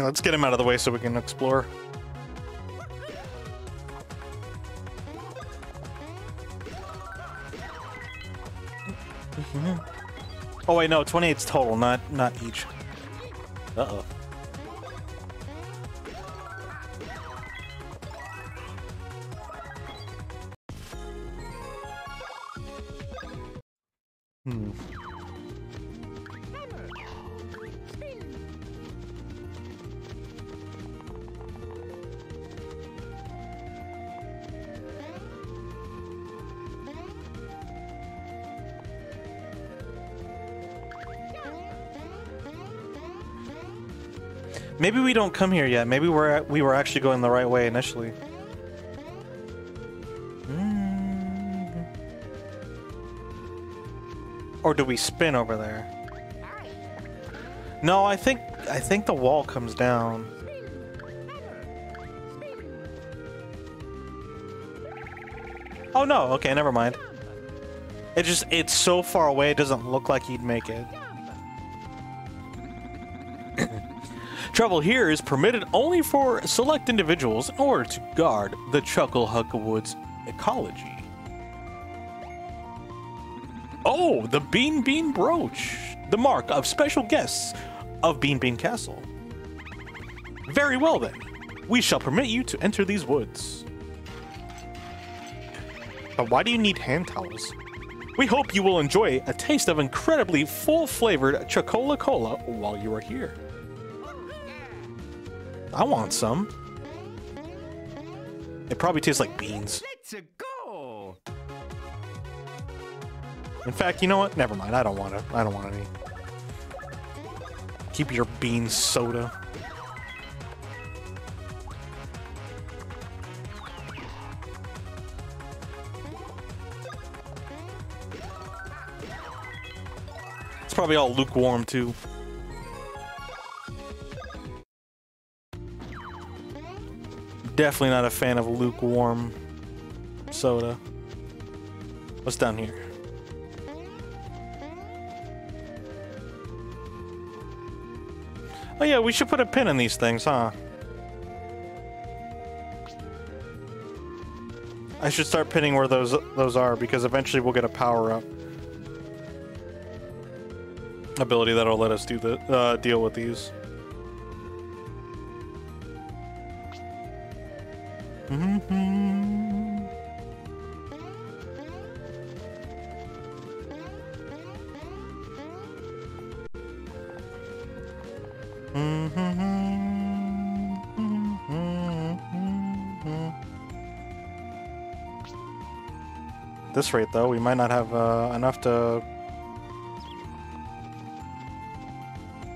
S1: Yeah, let's get him out of the way so we can explore. *laughs* Oh wait, no, 28's total, not not each. Uh-oh. Maybe we don't come here yet. Maybe we're we were actually going the right way initially. Mm. Or do we spin over there? No, I think I think the wall comes down. Oh no, okay, never mind. It just it's so far away it doesn't look like he'd make it. Travel here is permitted only for select individuals in order to guard the Chucklehuck Woods ecology. Oh, the Beanbean Brooch, the mark of special guests of Beanbean Castle. Very well then, we shall permit you to enter these woods. But why do you need hand towels? We hope you will enjoy a taste of incredibly full-flavored Chuckola Cola while you are here. I want some. It probably tastes like beans.
S2: Let's go.
S1: In fact, you know what? Never mind. I don't want it. I don't want any. Keep your bean soda. It's probably all lukewarm too. Definitely not a fan of lukewarm soda. What's down here? Oh yeah, we should put a pin in these things, huh? I should start pinning where those those are because eventually we'll get a power up ability that'll let us do the uh, deal with these. This rate, though, we might not have uh, enough to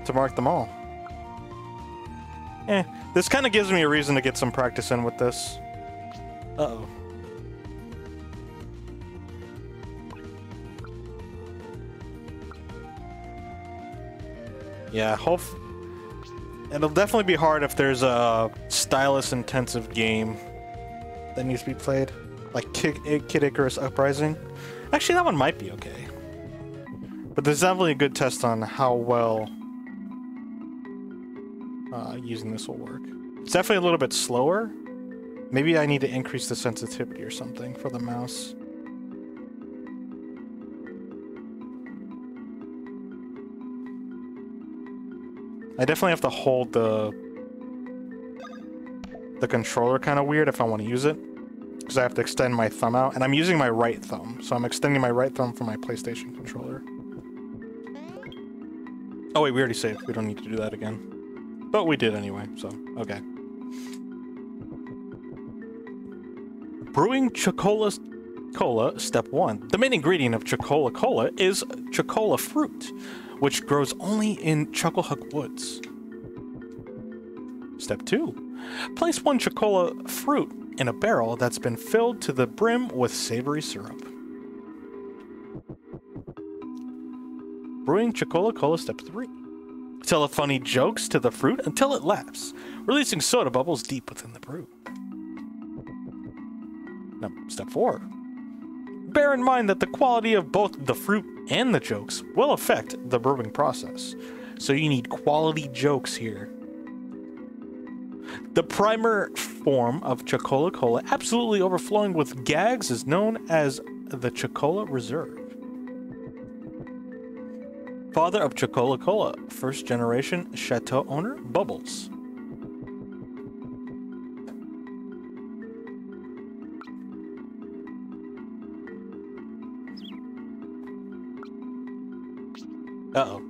S1: to mark them all. Eh, this kind of gives me a reason to get some practice in with this. Uh-oh. Yeah, hope it'll definitely be hard if there's a stylus-intensive game that needs to be played, like Kid, Kid Icarus Uprising. Actually, that one might be okay, but there's definitely a good test on how well uh, using this will work. It's definitely a little bit slower. Maybe I need to increase the sensitivity or something for the mouse. I definitely have to hold the the controller kind of weird if I want to use it. Because I have to extend my thumb out. And I'm using my right thumb. So I'm extending my right thumb for my PlayStation controller. Oh wait, we already saved. We don't need to do that again. But we did anyway, so okay. Brewing Chuckola Cola, step one. The main ingredient of Chuckola Cola is Chuckola fruit, which grows only in Chucklehuck Woods. Step two. Place one Chuckola fruit in a barrel that's been filled to the brim with savory syrup. Brewing Chuckola Cola step three. Tell a funny jokes to the fruit until it laughs, releasing soda bubbles deep within the brew. Step four. Bear in mind that the quality of both the fruit and the jokes will affect the brewing process. So you need quality jokes here. The primer form of Chuckola Cola, absolutely overflowing with gags, is known as the Chuckola Reserve. Father of Chuckola Cola, first generation chateau owner, Bubbles. Uh oh.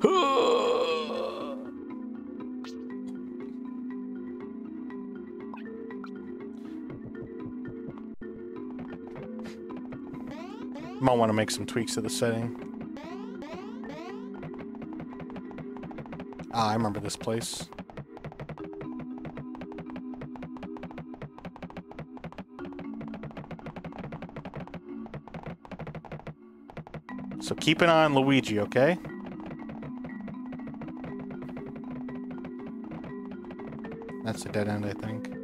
S1: *sighs* Might want to make some tweaks to the setting. Ah, I remember this place. Keep an eye on Luigi, okay? That's a dead end, I think.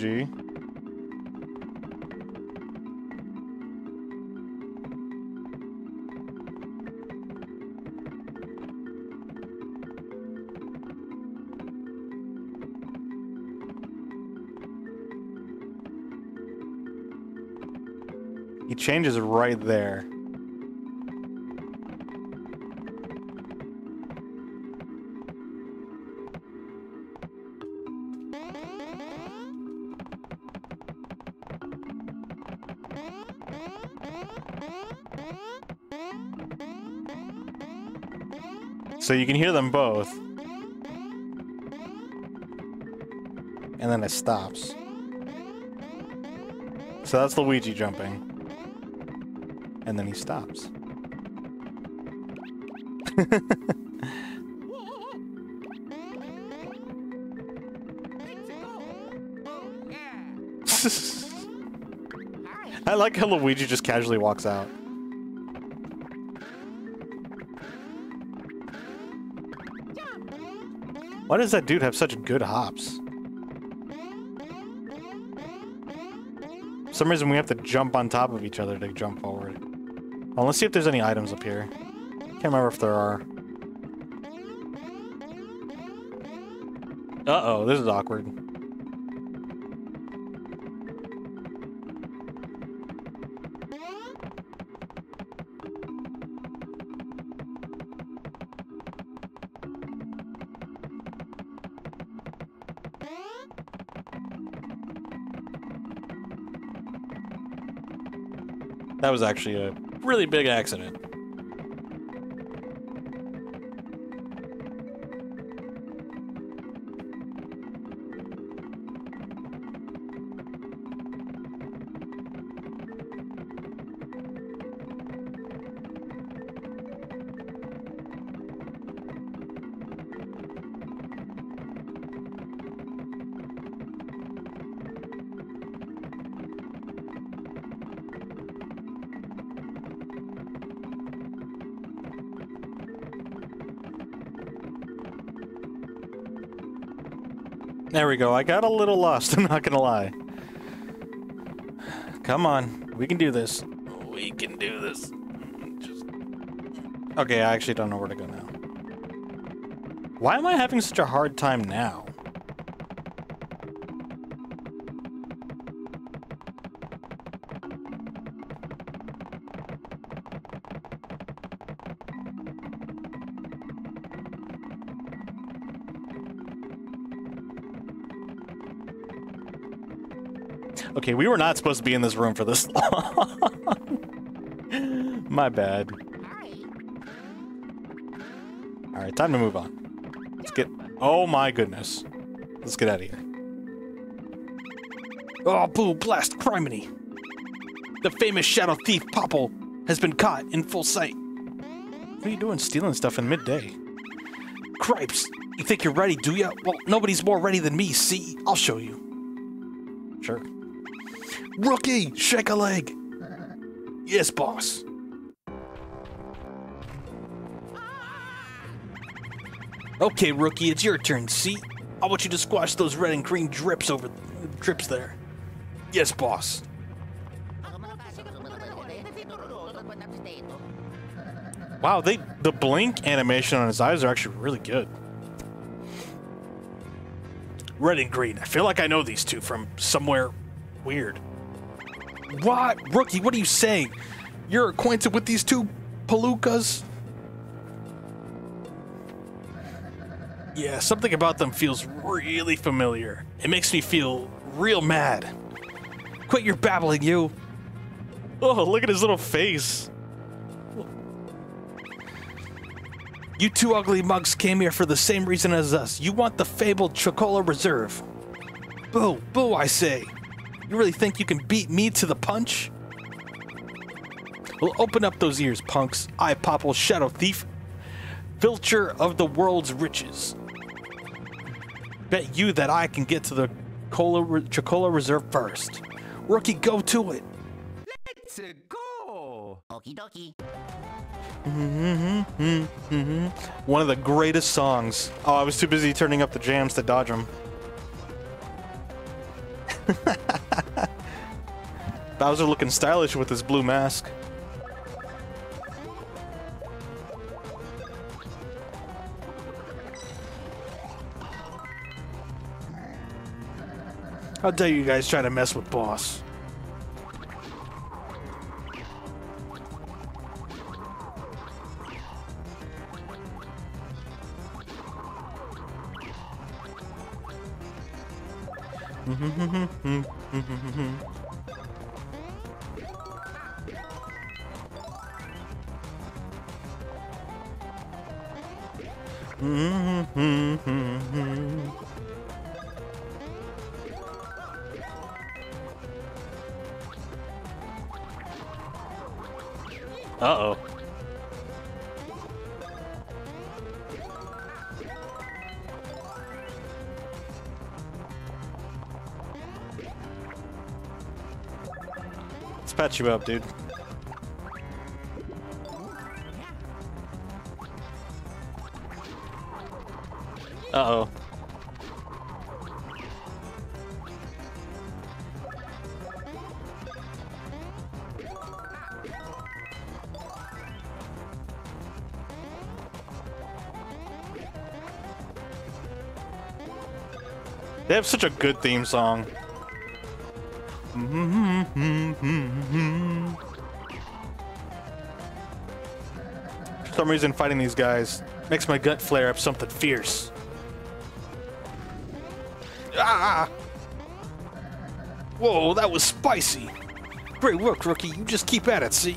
S1: He changes right there. So you can hear them both. And then it stops. So that's Luigi jumping. And then he stops. *laughs* I like how Luigi just casually walks out. Why does that dude have such good hops? For some reason we have to jump on top of each other to jump forward. Well, let's see if there's any items up here. Can't remember if there are. Uh-oh, this is awkward. That was actually a really big accident. There we go. I got a little lost, *laughs* I'm not gonna lie. Come on. We can do this. We can do this. Just... Okay, I actually don't know where to go now. Why am I having such a hard time now? Okay, we were not supposed to be in this room for this *laughs* long. My bad. Alright, time to move on. Let's get... Oh my goodness. Let's get out of here. Oh, boo, blast, criminy. The famous Shadow Thief Popple has been caught in full sight. What are you doing stealing stuff in midday? Cripes, you think you're ready, do ya? Well, nobody's more ready than me, see? I'll show you. Sure. Rookie, shake a leg. Yes, boss. Okay, rookie, it's your turn. See, I want you to squash those red and green drips over drips there. Yes, boss. Wow, they the blink animation on his eyes are actually really good. Red and green. I feel like I know these two from somewhere weird. What? Rookie, what are you saying? You're acquainted with these two palookas? Yeah, something about them feels really familiar. It makes me feel real mad. Quit your babbling, you. Oh, look at his little face. You two ugly mugs came here for the same reason as us. You want the fabled Chuckola Reserve. Boo, boo, I say. You really think you can beat me to the punch? Well, open up those ears, punks. I, Popple Shadow Thief, filcher of the world's riches. Bet you that I can get to the Cola Chuckola Reserve first. Rookie, go to it.
S2: Let's go!
S4: Okie dokie.
S1: Mm-hmm, mm-hmm, mm-hmm, One of the greatest songs. Oh, I was too busy turning up the jams to dodge them. *laughs* Bowser looking stylish with his blue mask. How dare you guys try to mess with Boss? *laughs* Uh-oh. Let's patch you up, dude. Uh-oh. They have such a good theme song. For some reason, fighting these guys makes my gut flare up something fierce. *laughs* Whoa, that was spicy. Great work, rookie. You just keep at it, see?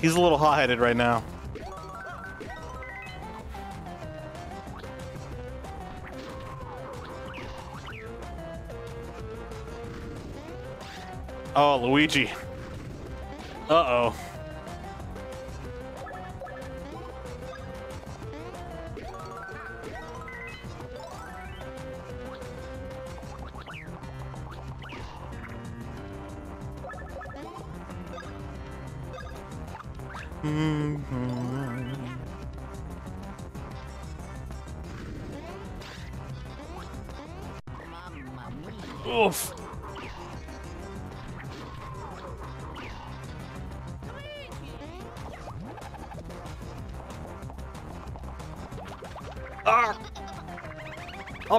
S1: He's a little hot-headed right now. Oh, Luigi. Uh-oh.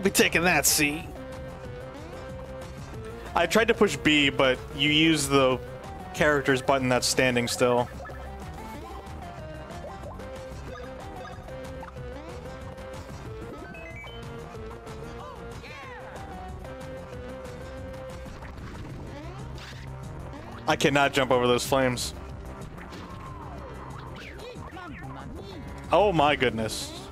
S1: be taking that C. I tried to push B, but you use the characters button that's standing still. I cannot jump over those flames. Oh my goodness.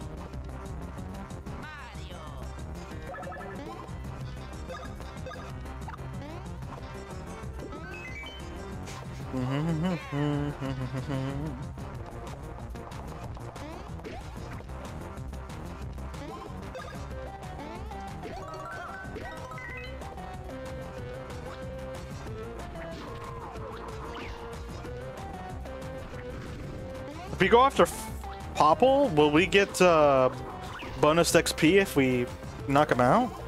S1: We go after Popple, will we get uh, bonus XP if we knock him out?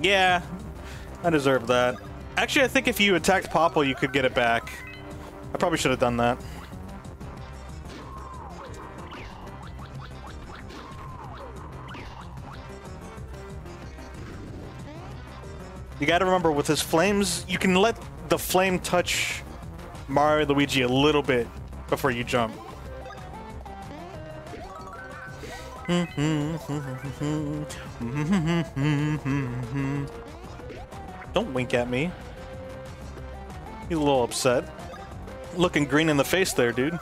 S1: Yeah, I deserve that. Actually, I think if you attacked Popple, you could get it back. I probably should have done that. You gotta remember, with his flames, you can let the flame touch Mario Luigi a little bit before you jump. *laughs* Don't wink at me. He's a little upset. Looking green in the face there, dude.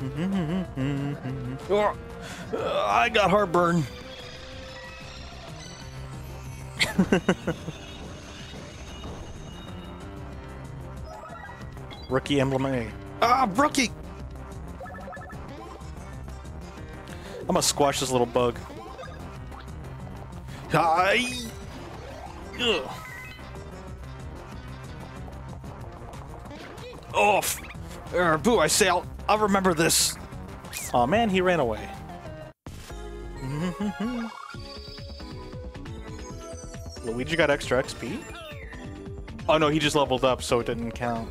S1: *laughs* I got heartburn. *laughs* Rookie emblem A. Ah, rookie! I'm gonna squash this little bug. Hi! Ugh. Off! Er, boo, I say I'll, I'll remember this. oh, man, he ran away. *laughs* Luigi got extra XP? Oh no, he just leveled up, so it didn't count.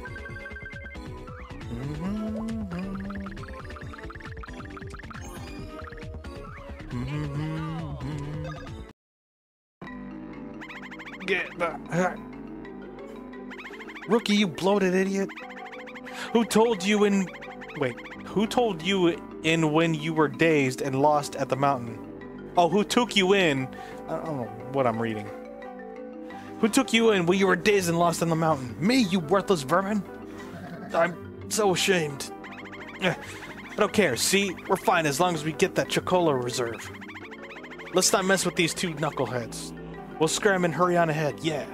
S1: Get the Rookie, you bloated idiot. Who told you in Wait, who told you in when you were dazed and lost at the mountain? Oh, who took you in? I don't know what I'm reading. Who took you in when you were dazed and lost in the mountain? Me, you worthless vermin. I'm so ashamed. Eh, I don't care. See, we're fine as long as we get that Chuckola reserve. Let's not mess with these two knuckleheads. We'll scram and hurry on ahead. Yeah.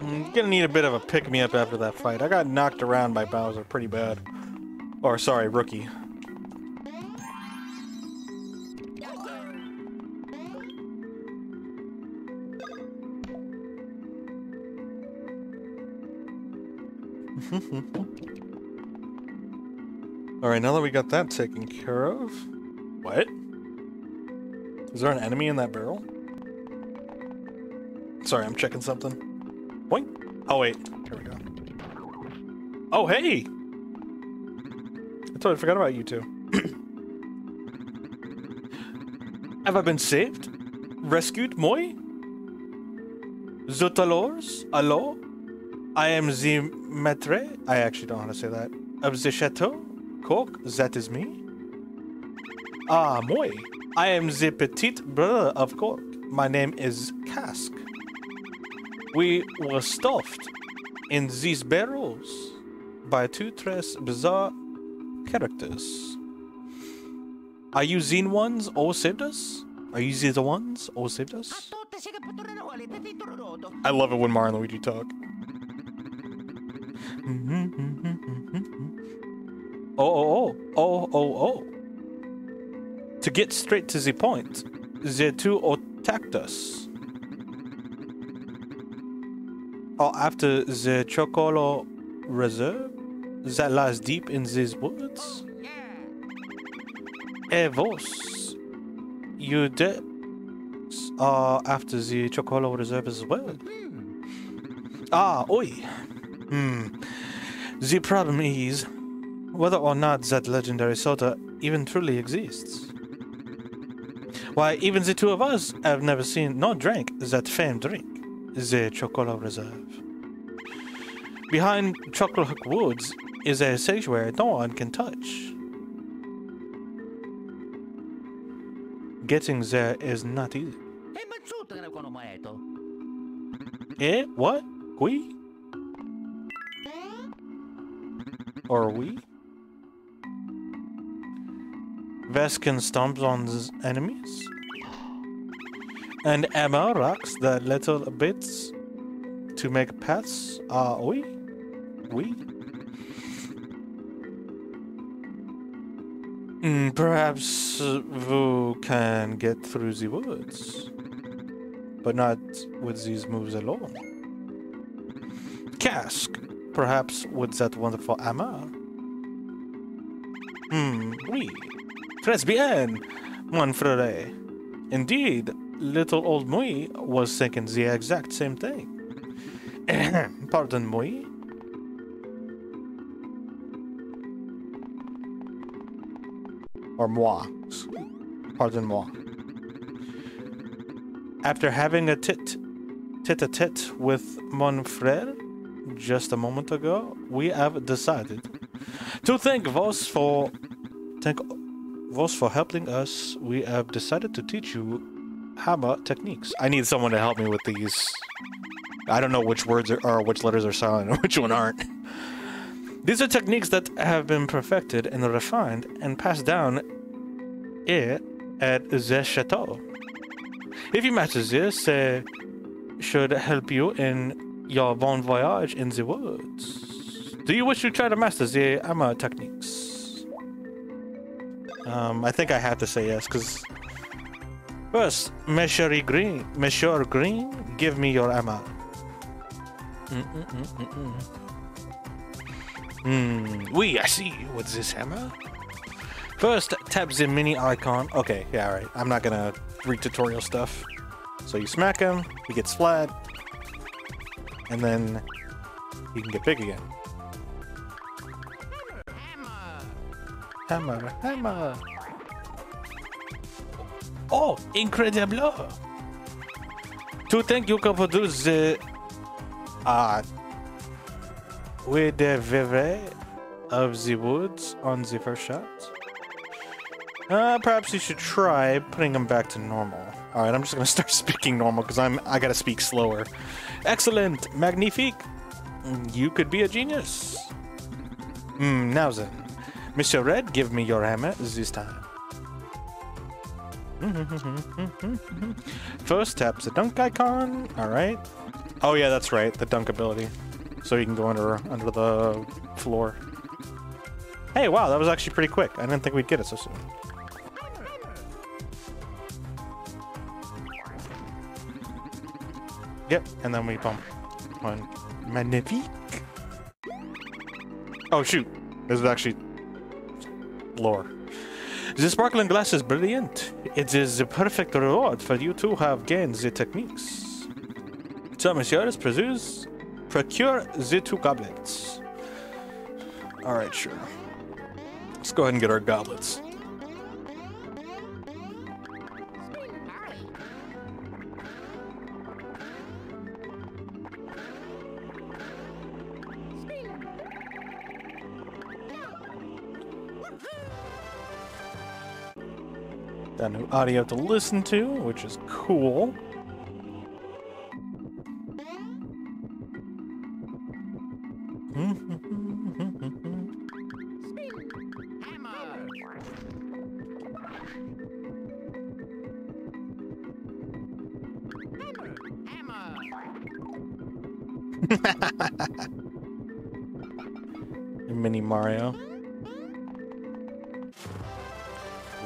S1: I'm gonna need a bit of a pick me up after that fight. I got knocked around by Bowser pretty bad. Or, sorry, Rookie. *laughs* Alright, now that we got that taken care of. What? Is there an enemy in that barrel? Sorry, I'm checking something. Boink. Oh, wait. Here we go. Oh, hey! I totally forgot about you two. *clears throat* Have I been saved? Rescued, moi? Zotalors? Allo? I am the maître. I actually don't know how to say that. Of the chateau? Cook, that is me. Ah, moi. I am the petite brother of Cork. My name is Cask. We were stuffed in these barrels by two tres bizarre characters. Are you Zine ones or saved us? Are you the ones or saved us? I love it when Mario and Luigi talk. *laughs* Oh, oh, oh, oh, oh, oh. To get straight to the point, the two attacked us. Oh, after the Chuckola Reserve that lies deep in these woods? Eh, vos, you did uh, after the Chuckola Reserve as well? Ah, oi. Hmm. The problem is whether or not that legendary soda even truly exists. Why, even the two of us have never seen nor drank that famed drink, the Chuckola Reserve. Behind Chocolate Woods is a sanctuary no one can touch. Getting there is not easy. Eh? What? We? Or we? Veskin stomps on his enemies. And Emma rocks the little bits to make paths. Are we? We? Mm, perhaps uh, Vu can get through the woods but not with these moves alone. Cask, perhaps with that wonderful Amma. Hmm, oui. Très bien, mon frère. Indeed, little old Mui was thinking the exact same thing. *coughs* Pardon, Mui. Or moi. Pardon moi. After having a tit tit a tit with mon frère just a moment ago, we have decided to thank Vos for thank Vos for helping us. We have decided to teach you hammer techniques. I need someone to help me with these. I don't know which words are or which letters are silent and *laughs* which one aren't. These are techniques that have been perfected and refined and passed down here at the chateau. If you master this, uh, should help you in your bon voyage in the woods. Do you wish to try to master the Amma techniques? Um, I think I have to say yes, because first, Monsieur Green, Monsieur Green, give me your Amma. Hmm, oui, I see. What's this hammer? First, tap the mini icon. Okay, yeah, alright. I'm not gonna read tutorial stuff. So you smack him, he gets flat, and then he can get big again. Hammer, hammer. Hammer. Oh, incredible! To thank you for the uh, with the vivre of the woods on the first shot. Uh, perhaps you should try putting him back to normal. All right, I'm just gonna *laughs* start speaking normal because I'm I gotta speak slower. Excellent, magnifique. Mm, You could be a genius. Hmm. Now then, Mr. Red, give me your hammer this time. *laughs* First, tap the dunk icon. All right. Oh yeah, that's right, the dunk ability. So you can go under under the floor. Hey, wow, that was actually pretty quick. I didn't think we'd get it so soon. Yep, and then we bump one magnifique. Oh shoot, this is actually lore. The sparkling glass is brilliant. It is the perfect reward for you to have gained the techniques. So, messieurs, produce, procure the two goblets. All right, sure. Let's go ahead and get our goblets. Got new audio to listen to, which is cool.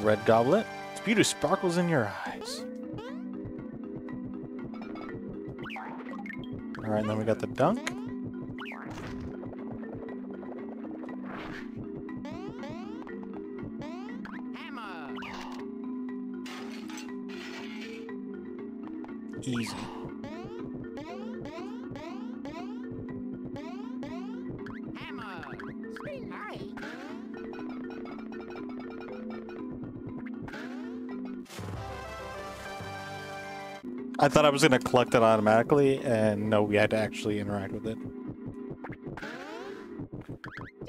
S1: Red Goblet. Its beauty sparkles in your eyes. Alright, then we got the dunk. Easy. I thought I was going to collect it automatically, and no, we had to actually interact with it.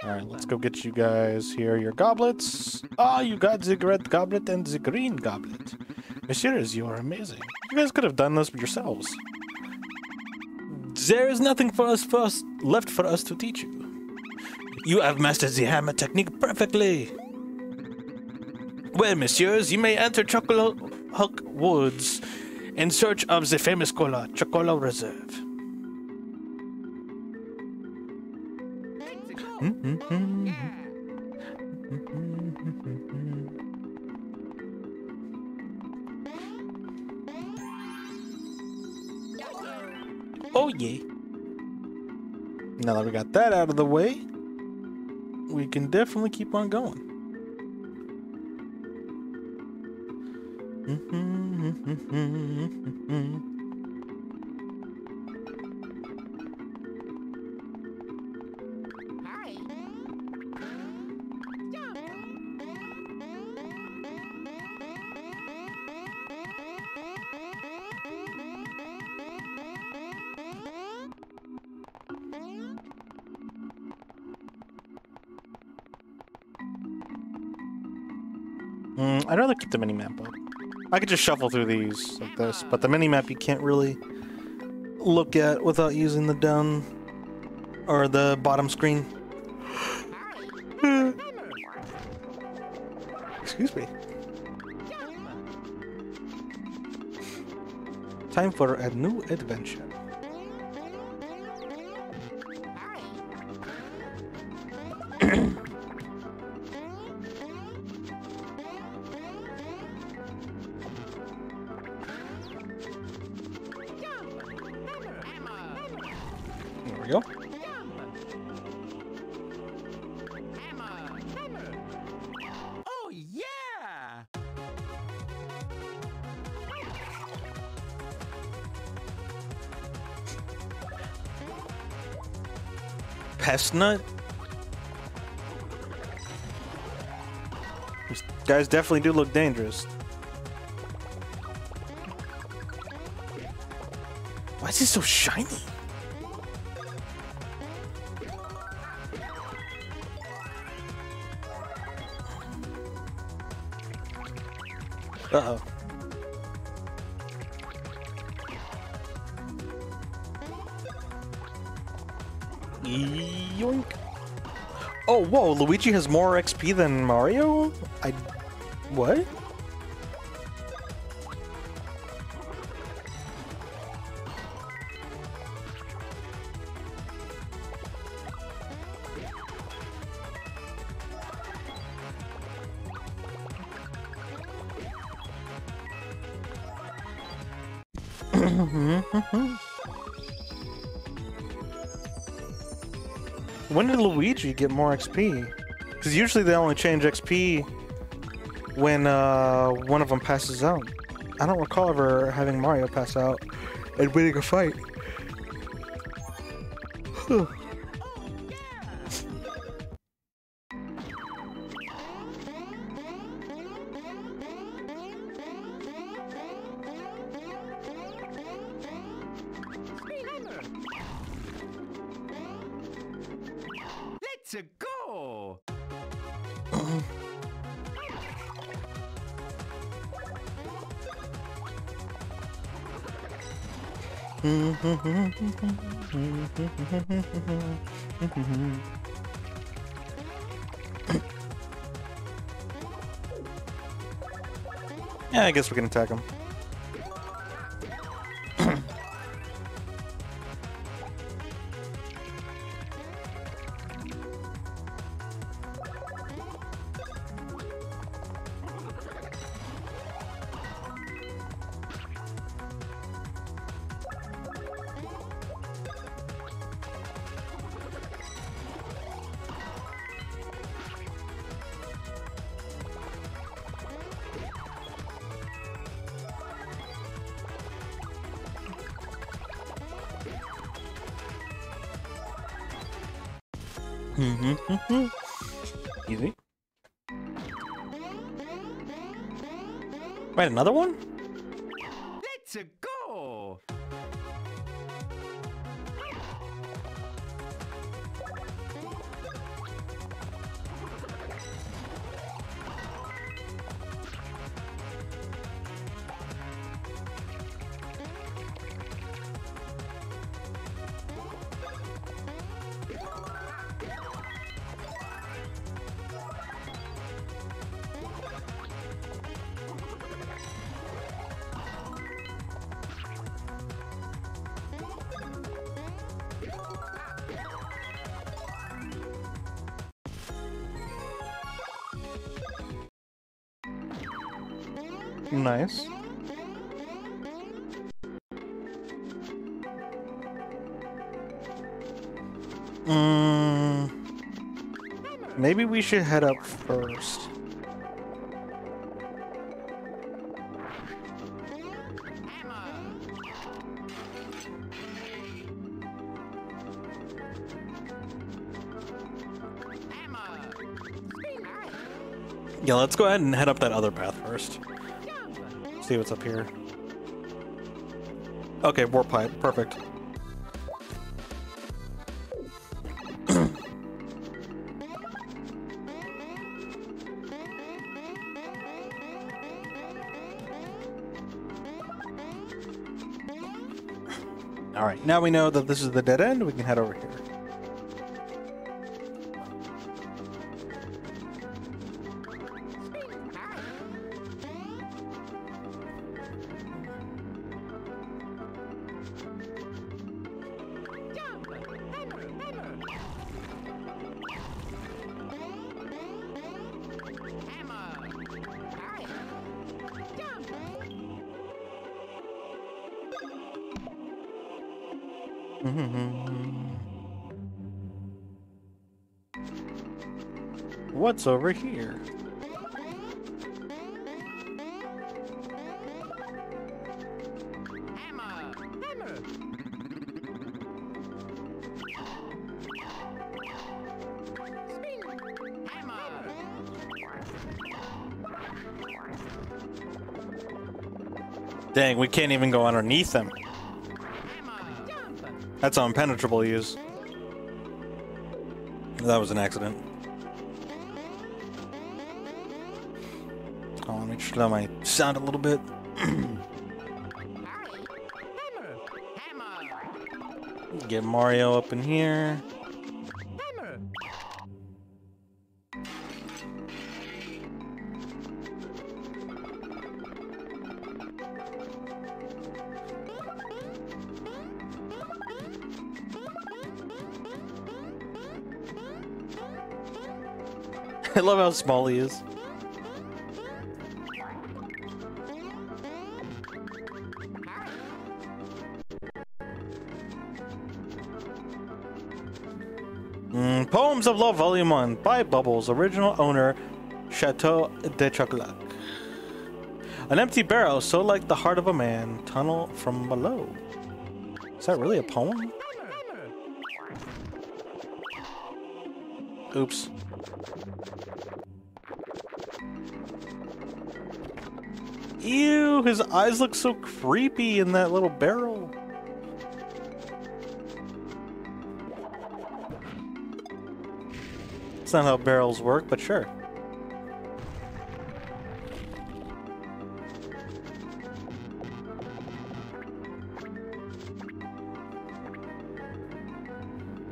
S1: Alright, let's go get you guys here your goblets. Ah, you got the red goblet and the green goblet. Messieurs, you are amazing. You guys could have done this yourselves. There is nothing for us, left for us to teach you. You have mastered the hammer technique perfectly. Well, messieurs, you may enter Chuckola Woods in search of the famous cola, Chuckola Reserve. Oh yeah. Now that we got that out of the way, we can definitely keep on going. Mm, Hmm, I'd rather keep the mini map. I could just shuffle through these like this, but the mini map you can't really look at without using the down or the bottom screen. *sighs* Excuse me. Time for a new adventure. Pestnut? These guys definitely do look dangerous. Why is he so shiny? Uh-oh. Whoa, Luigi has more XP than Mario? I... What? Luigi get more XP? Because usually they only change XP when uh, one of them passes out. I don't recall ever having Mario pass out and winning a fight. Yeah, I guess we can attack him. Wait, another one? Nice. Mm, maybe we should head up first. Yeah, let's go ahead and head up that other path first. See what's up here. Okay, warp pipe. Perfect. Alright, now we know that this is the dead end, we can head over here. Over here? Dang, we can't even go underneath them. That's how impenetrable he is. That was an accident. I want to make sure that my sound a little bit. *clears throat* Get Mario up in here. *laughs* I love how small he is. Of Love Volume 1 by Bubbles, original owner Chateau de Chocolat. An empty barrel, so like the heart of a man, tunnel from below. Is that really a poem? Oops. Ew, his eyes look so creepy in that little barrel. It's not how barrels work, but sure.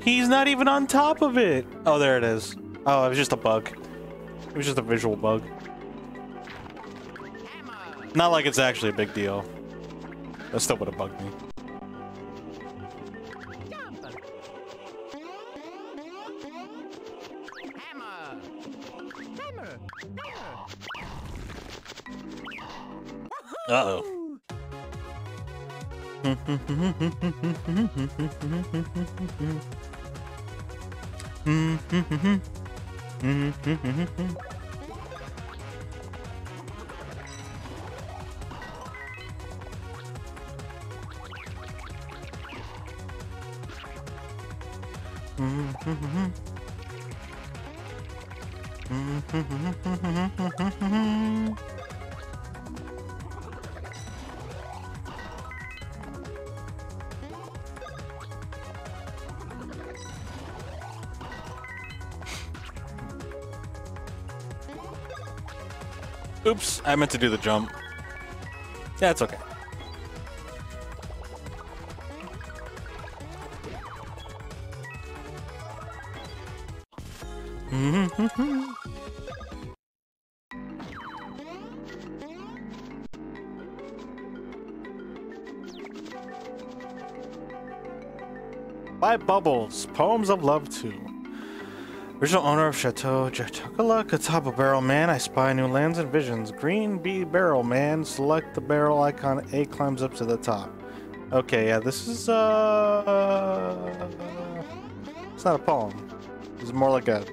S1: He's not even on top of it. Oh, there it is. Oh, it was just a bug. It was just a visual bug. Not like it's actually a big deal. That still would have bugged me. Mm-hmm. Oops, I meant to do the jump. Yeah, it's okay. *laughs* By Bubbles, Poems of Love 2. Original owner of Chateau Jatokalak, atop a barrel man. I spy new lands and visions. Green B barrel man. Select the barrel icon. A climbs up to the top. Okay, yeah, this is uh, it's not a poem. It's more like a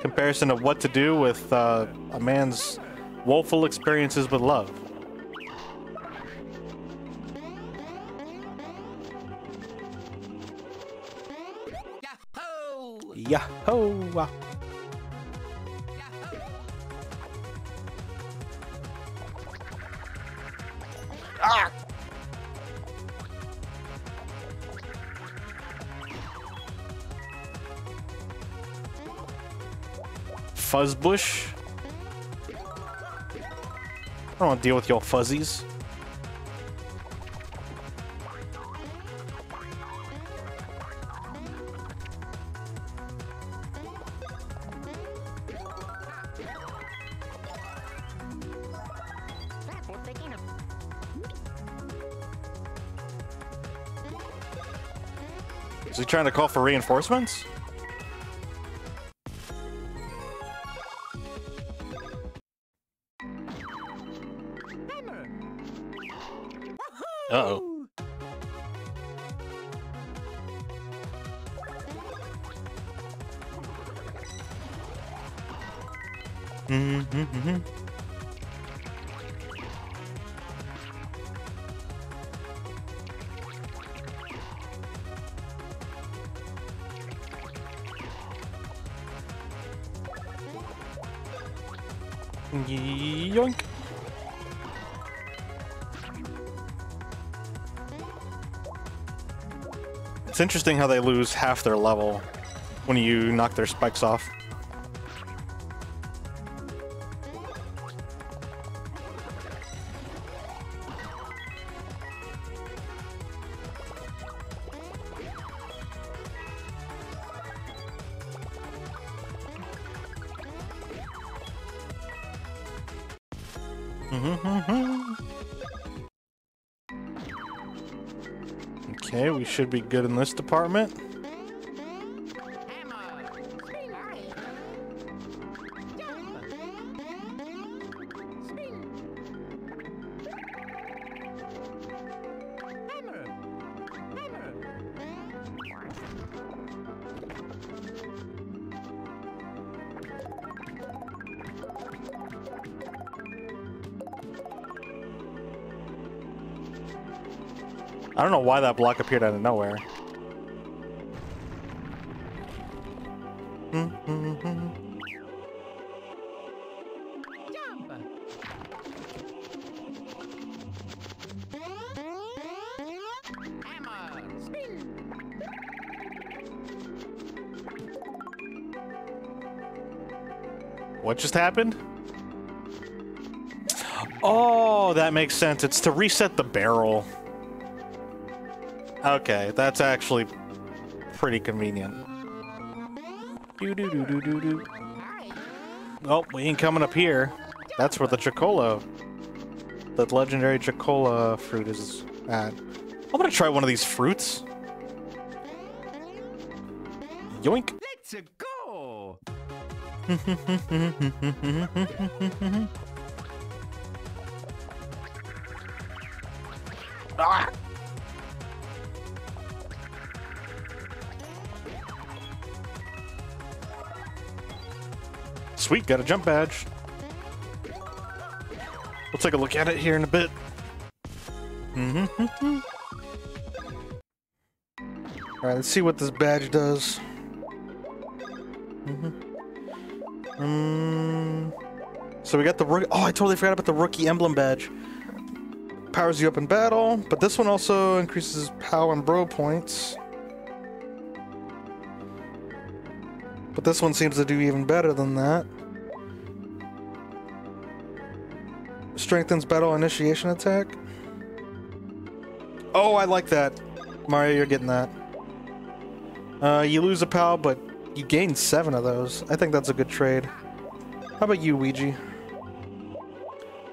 S1: comparison of what to do with uh, a man's woeful experiences with love.
S2: Yahoo!
S1: Ah! Fuzzbush? I don't want to deal with your fuzzies. Trying to call for reinforcements? It's interesting how they lose half their level when you knock their spikes off. Should be good in this department. Why that block appeared out of nowhere. What just happened? Oh, that makes sense. It's to reset the barrel. Okay, that's actually pretty convenient. Do do do do do do. Oh, we ain't coming up here. That's where the Chuckola, the legendary Chuckola fruit is at. I'm gonna try one of these fruits. Yoink.
S2: Let's go! *laughs*
S1: Sweet, got a jump badge. We'll take a look at it here in a bit. Mm-hmm. Alright, let's see what this badge does. Mm-hmm. Um, so we got the rookie. Oh, I totally forgot about the rookie emblem badge. Powers you up in battle, but this one also increases power and bro points. But this one seems to do even better than that. Strengthens battle initiation attack. Oh, I like that. Mario, you're getting that. Uh, you lose a pal, but you gain seven of those. I think that's a good trade. How about you, Ouija?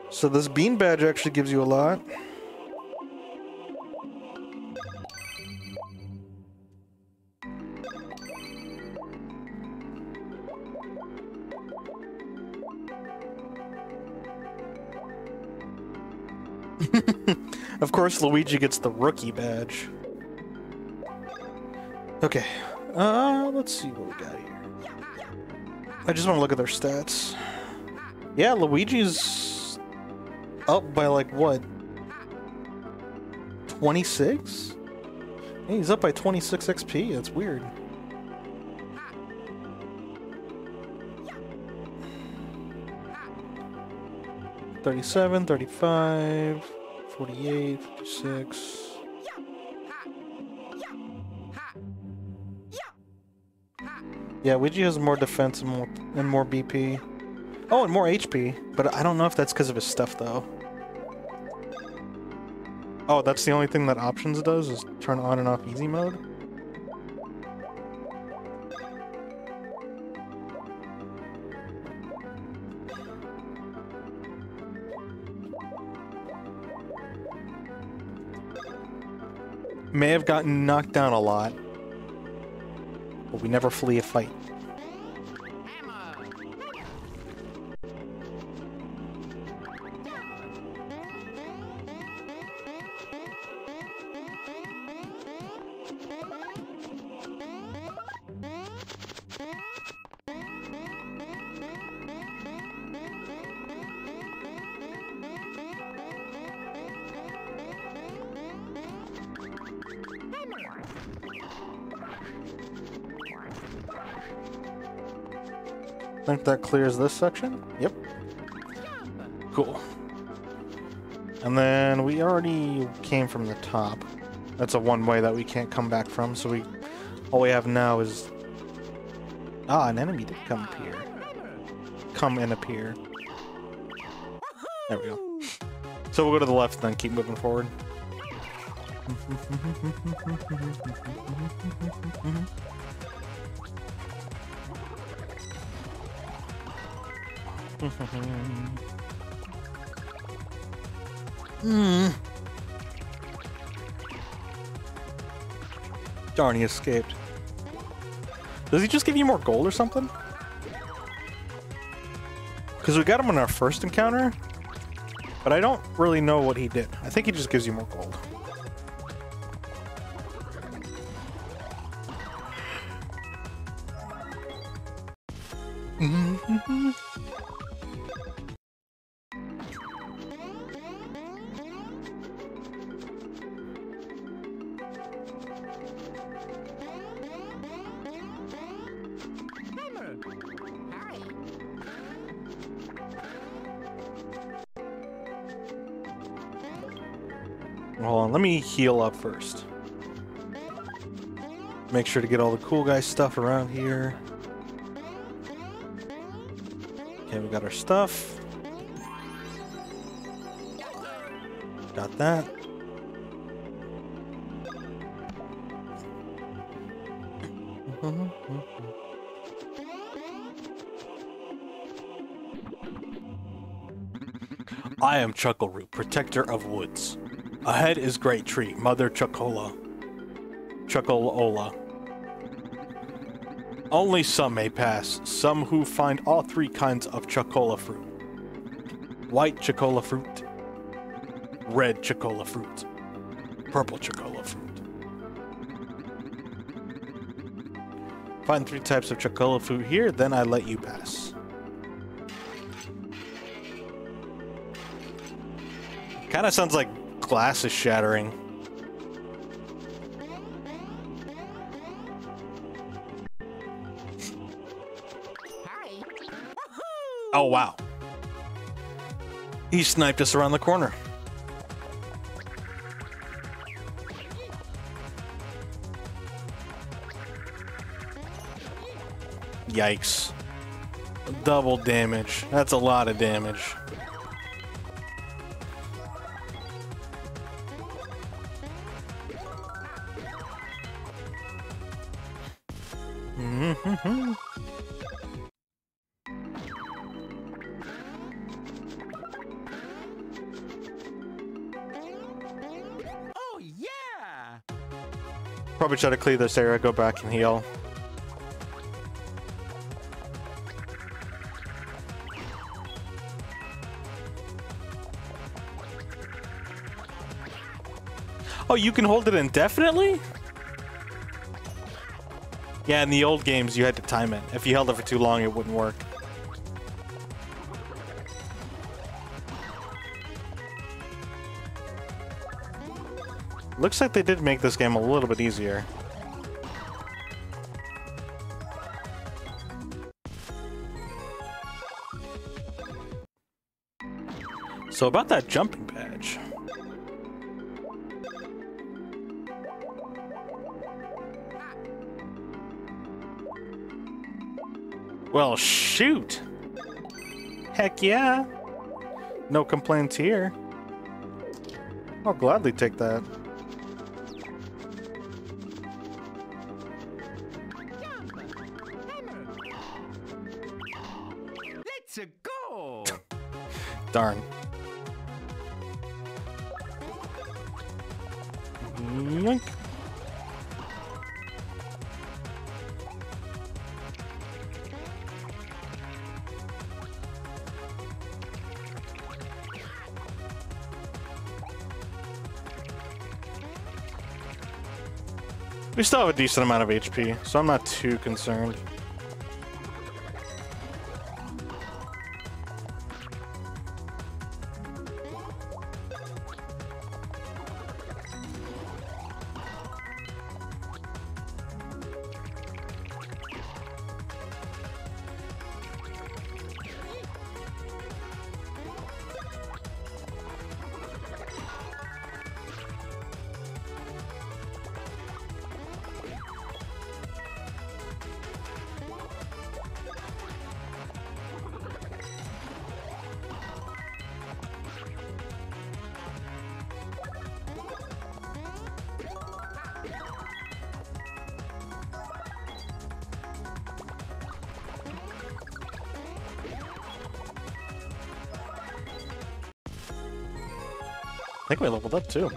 S1: So this bean badge actually gives you a lot. Course, Luigi gets the rookie badge. Okay. Uh, let's see what we got here. I just want to look at their stats. Yeah, Luigi's up by like what? 26? Hey, he's up by 26 XP. That's weird. Thirty-seven, thirty-five, forty-eight, fifty-six. Yeah, Luigi has more defense and more, and more BP. Oh, and more HP, but I don't know if that's because of his stuff, though. Oh, that's the only thing that options does, is turn on and off easy mode? May have gotten knocked down a lot, but we never flee a fight. That clears this section. Yep. Cool. And then we already came from the top. That's a one way that we can't come back from, so we all we have now is Ah, an enemy did come appear. Come and appear. There we go. So we'll go to the left and then keep moving forward. *laughs* Hmm. Darn, he escaped. Does he just give you more gold or something? Because we got him in our first encounter, but I don't really know what he did. I think he just gives you more gold. Hold on, let me heal up first. Make sure to get all the cool guy stuff around here. Okay, we got our stuff. Got that. I am Chuckleroot, protector of woods. Ahead is Great Tree, Mother Chuckola. Chuckleola. Only some may pass, some who find all three kinds of Chuckola fruit. White Chuckola fruit, red Chuckola fruit, purple Chuckola fruit. Find three types of Chuckola fruit here, then I let you pass. Kinda sounds like glass is shattering. Oh, wow. He sniped us around the corner. Yikes. Double damage. That's a lot of damage. Try to clear this area, go back and heal. Oh, you can hold it indefinitely? Yeah, in the old games, you had to time it. If you held it for too long, it wouldn't work. Looks like they did make this game a little bit easier. So about that jumping badge. Well, shoot. Heck yeah. No complaints here. I'll gladly take that. We still have a decent amount of HP, so I'm not too concerned. Think we leveled up too.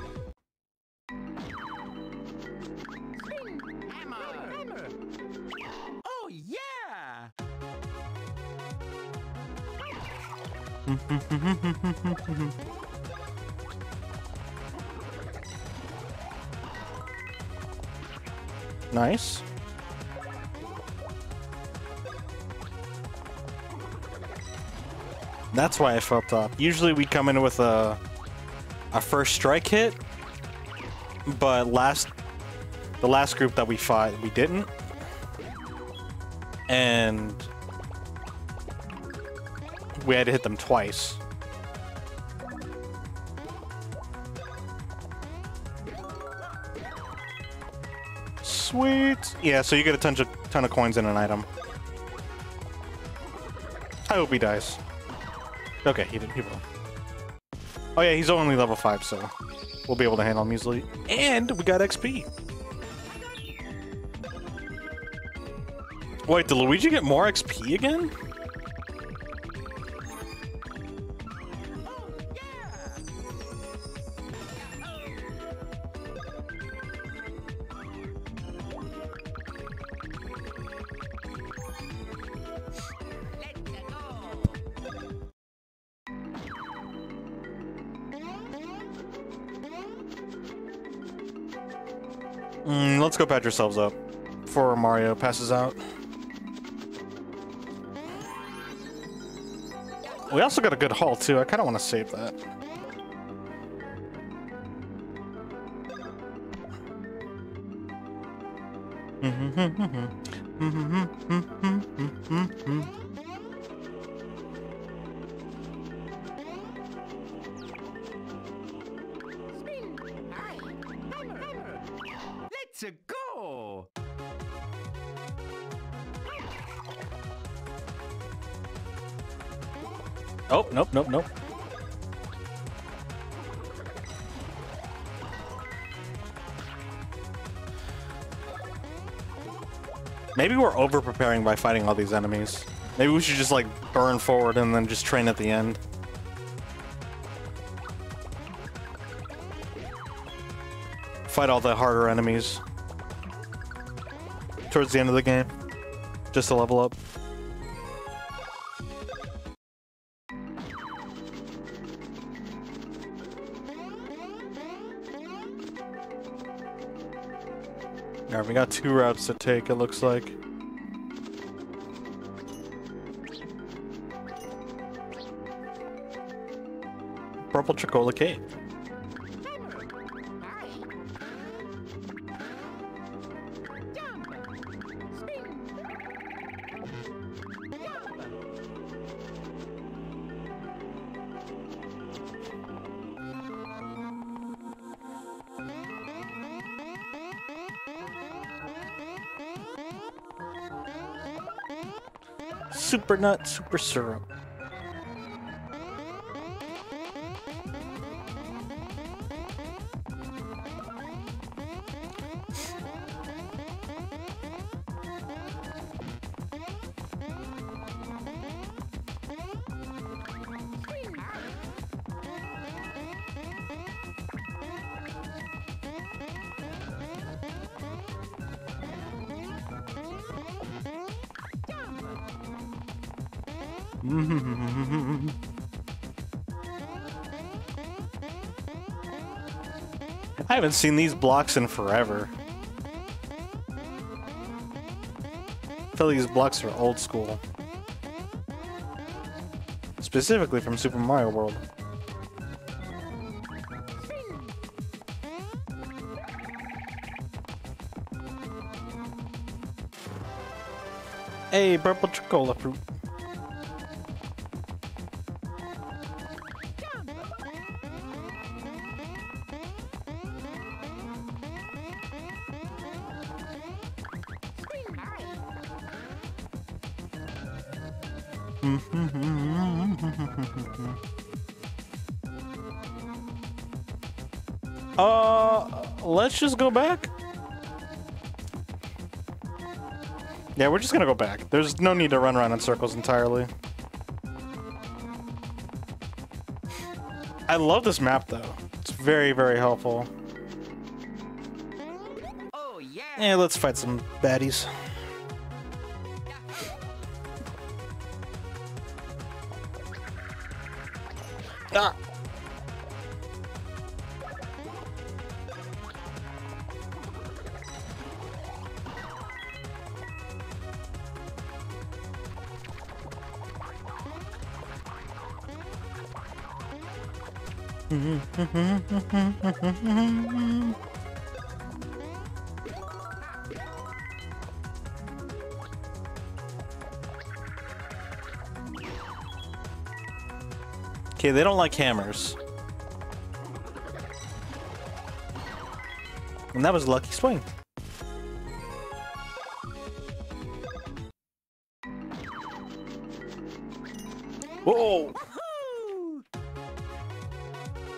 S2: Oh *laughs* yeah.
S1: Nice. That's why I felt up. Usually we come in with a a first strike hit, but last the last group that we fought we didn't. And we had to hit them twice. Sweet. Yeah, so you get a ton of ton of coins and an item. I hope he dies. Okay, he didn't. He will. Oh yeah, he's only level five, so we'll be able to handle him easily. And we got XP. Wait, did Luigi get more XP again? Patch ourselves up before Mario passes out. We also got a good haul too. I kind of want to save that.
S2: Let's go.
S1: Oh, nope, nope, nope. Maybe we're over preparing by fighting all these enemies. Maybe we should just like burn forward and then just train at the end. Fight all the harder enemies towards the end of the game, just to level up. Alright, we got two routes to take, it looks like. Purple Chuckola Cave. Super nut, super syrup. I haven't seen these blocks in forever. I feel these blocks are old school. Specifically from Super Mario World. Hey, purple Chuckola fruit. Let's just go back. Yeah, we're just gonna go back. There's no need to run around in circles entirely. I love this map though. It's very, very helpful.
S2: Oh yeah.
S1: Yeah, let's fight some baddies. Okay, they don't like hammers. And that was a lucky swing. Whoa!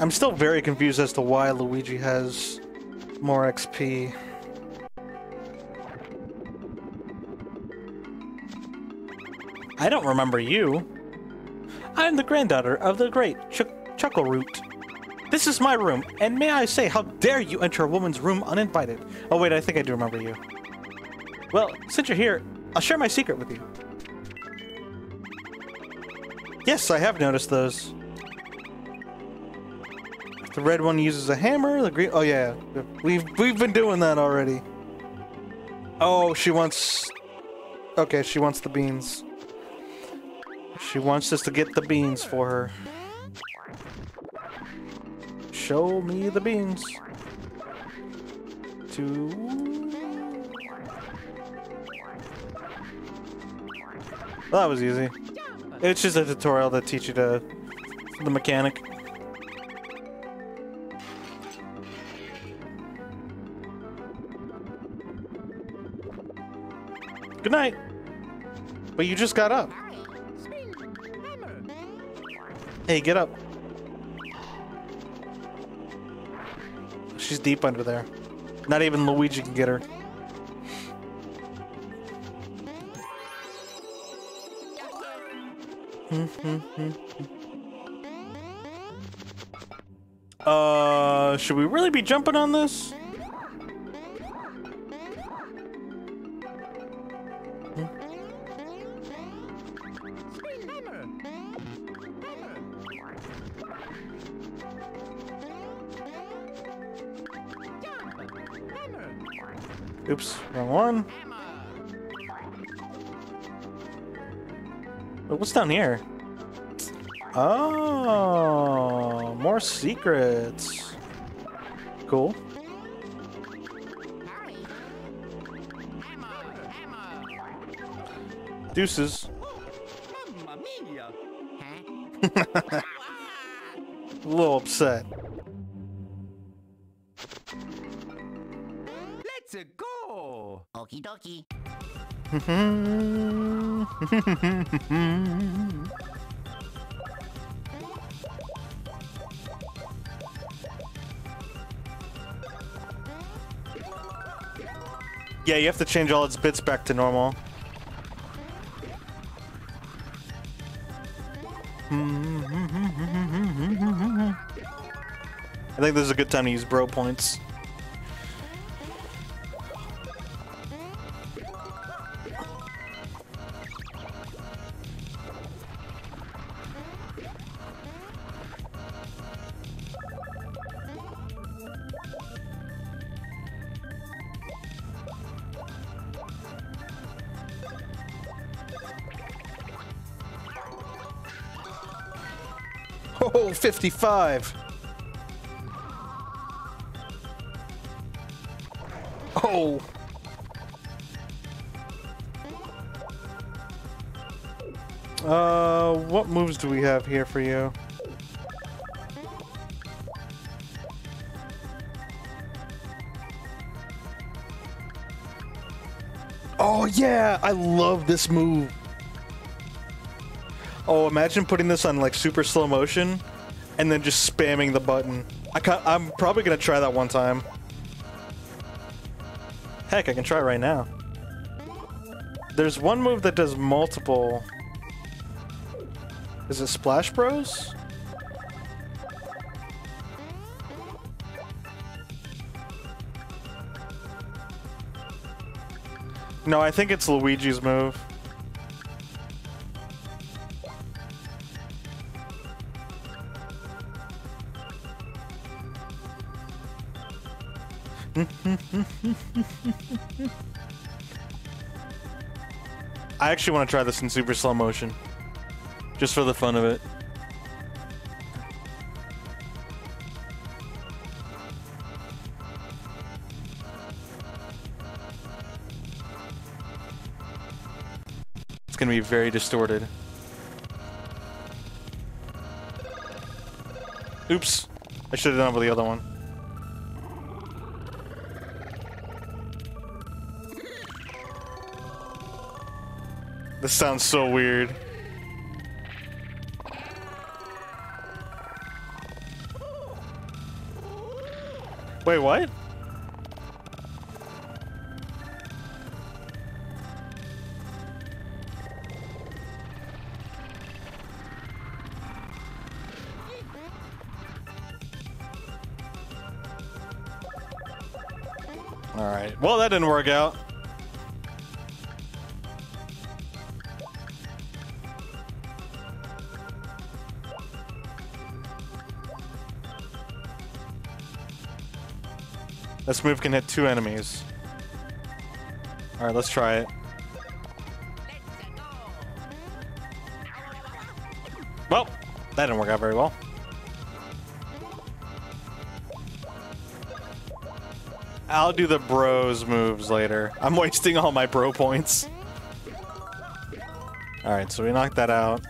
S1: I'm still very confused as to why Luigi has more XP. I don't remember you. I'm the granddaughter of the great Ch Chuckleroot. This is my room, and may I say, how dare you enter a woman's room uninvited? Oh wait, I think I do remember you. Well, since you're here, I'll share my secret with you. Yes, I have noticed those. The red one uses a hammer, the green... Oh yeah, we've, we've been doing that already. Oh, she wants... Okay, she wants the beans. She wants us to get the beans for her. Show me the beans. Two... Well, that was easy. It's just a tutorial that teach you to the mechanic. Good night. But you just got up. Hey, get up. She's deep under there. Not even Luigi can get her. *laughs* uh, should we really be jumping on this? Wait, What's down here? Oh, more secrets. Cool.
S2: Hurry. Hammer. Hammer.
S1: Deuces.
S2: Mamma mia. Huh?
S1: A little upset.
S2: Let's go.
S4: Okie dokie. *laughs*
S1: yeah, you have to change all its bits back to normal. *laughs* I think this is a good time to use bro points. 55. Oh. Uh, what moves do we have here for you? Oh yeah, I love this move. Oh, imagine putting this on like super slow motion and then just spamming the button. I ca I'm probably gonna try that one time. Heck, I can try it right now. There's one move that does multiple. Is it Splash Bros? No, I think it's Luigi's move. *laughs* I actually want to try this in super slow motion. Just for the fun of it. It's gonna be very distorted. Oops. I should have done it with the other one. This sounds so weird. Wait, what? Alright. Well, that didn't work out. This move can hit two enemies. Alright, let's try it. Well, that didn't work out very well. I'll do the bros moves later. I'm *laughs* wasting all my bro points. Alright, so we knocked that out.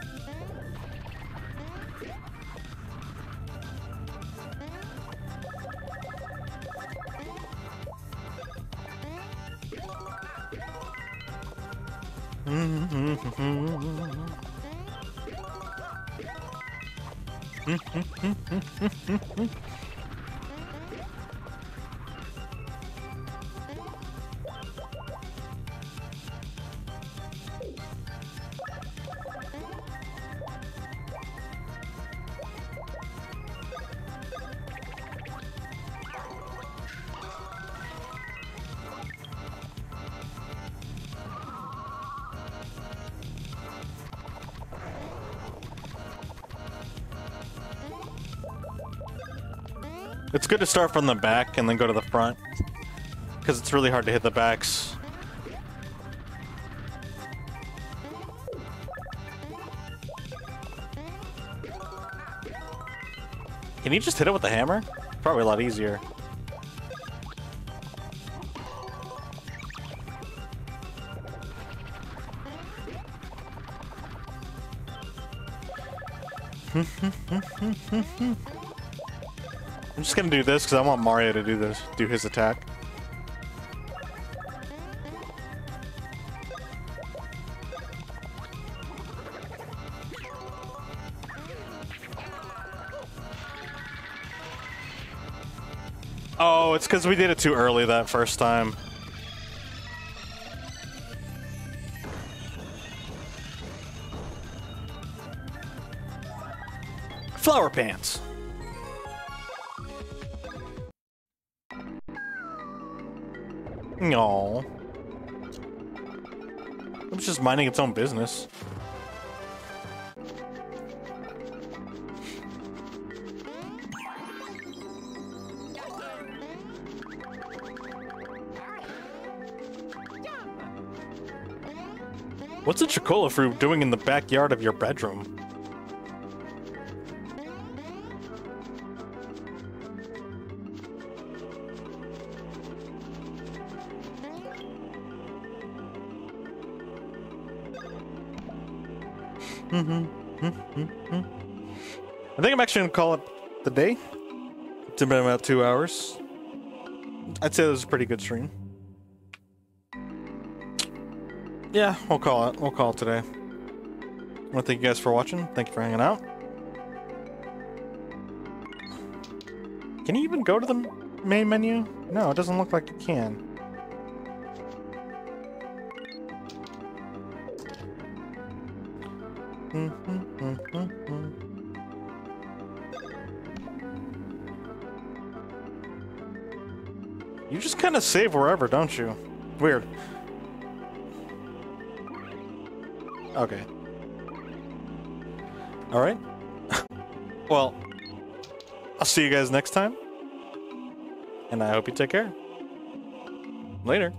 S1: Good to start from the back and then go to the front. Because it's really hard to hit the backs. Can you just hit it with the hammer? Probably a lot easier. *laughs* I'm just gonna do this because I want Mario to do this, do his attack. Oh, it's because we did it too early that first time. Flower pants. No. It's just minding its own business. What's a Chuckola fruit doing in the backyard of your bedroom? Gonna call it the day. It's been about two hours. I'd say this is a pretty good stream. Yeah, we'll call it. We'll call it today. I want to thank you guys for watching. Thank you for hanging out. Can you even go to the main menu? No, it doesn't look like you can. Mm-hmm, mm-hmm, mm-hmm. You just kind of save wherever, don't you? Weird. Okay. All right. *laughs* well, I'll see you guys next time. And I hope you take care. Later.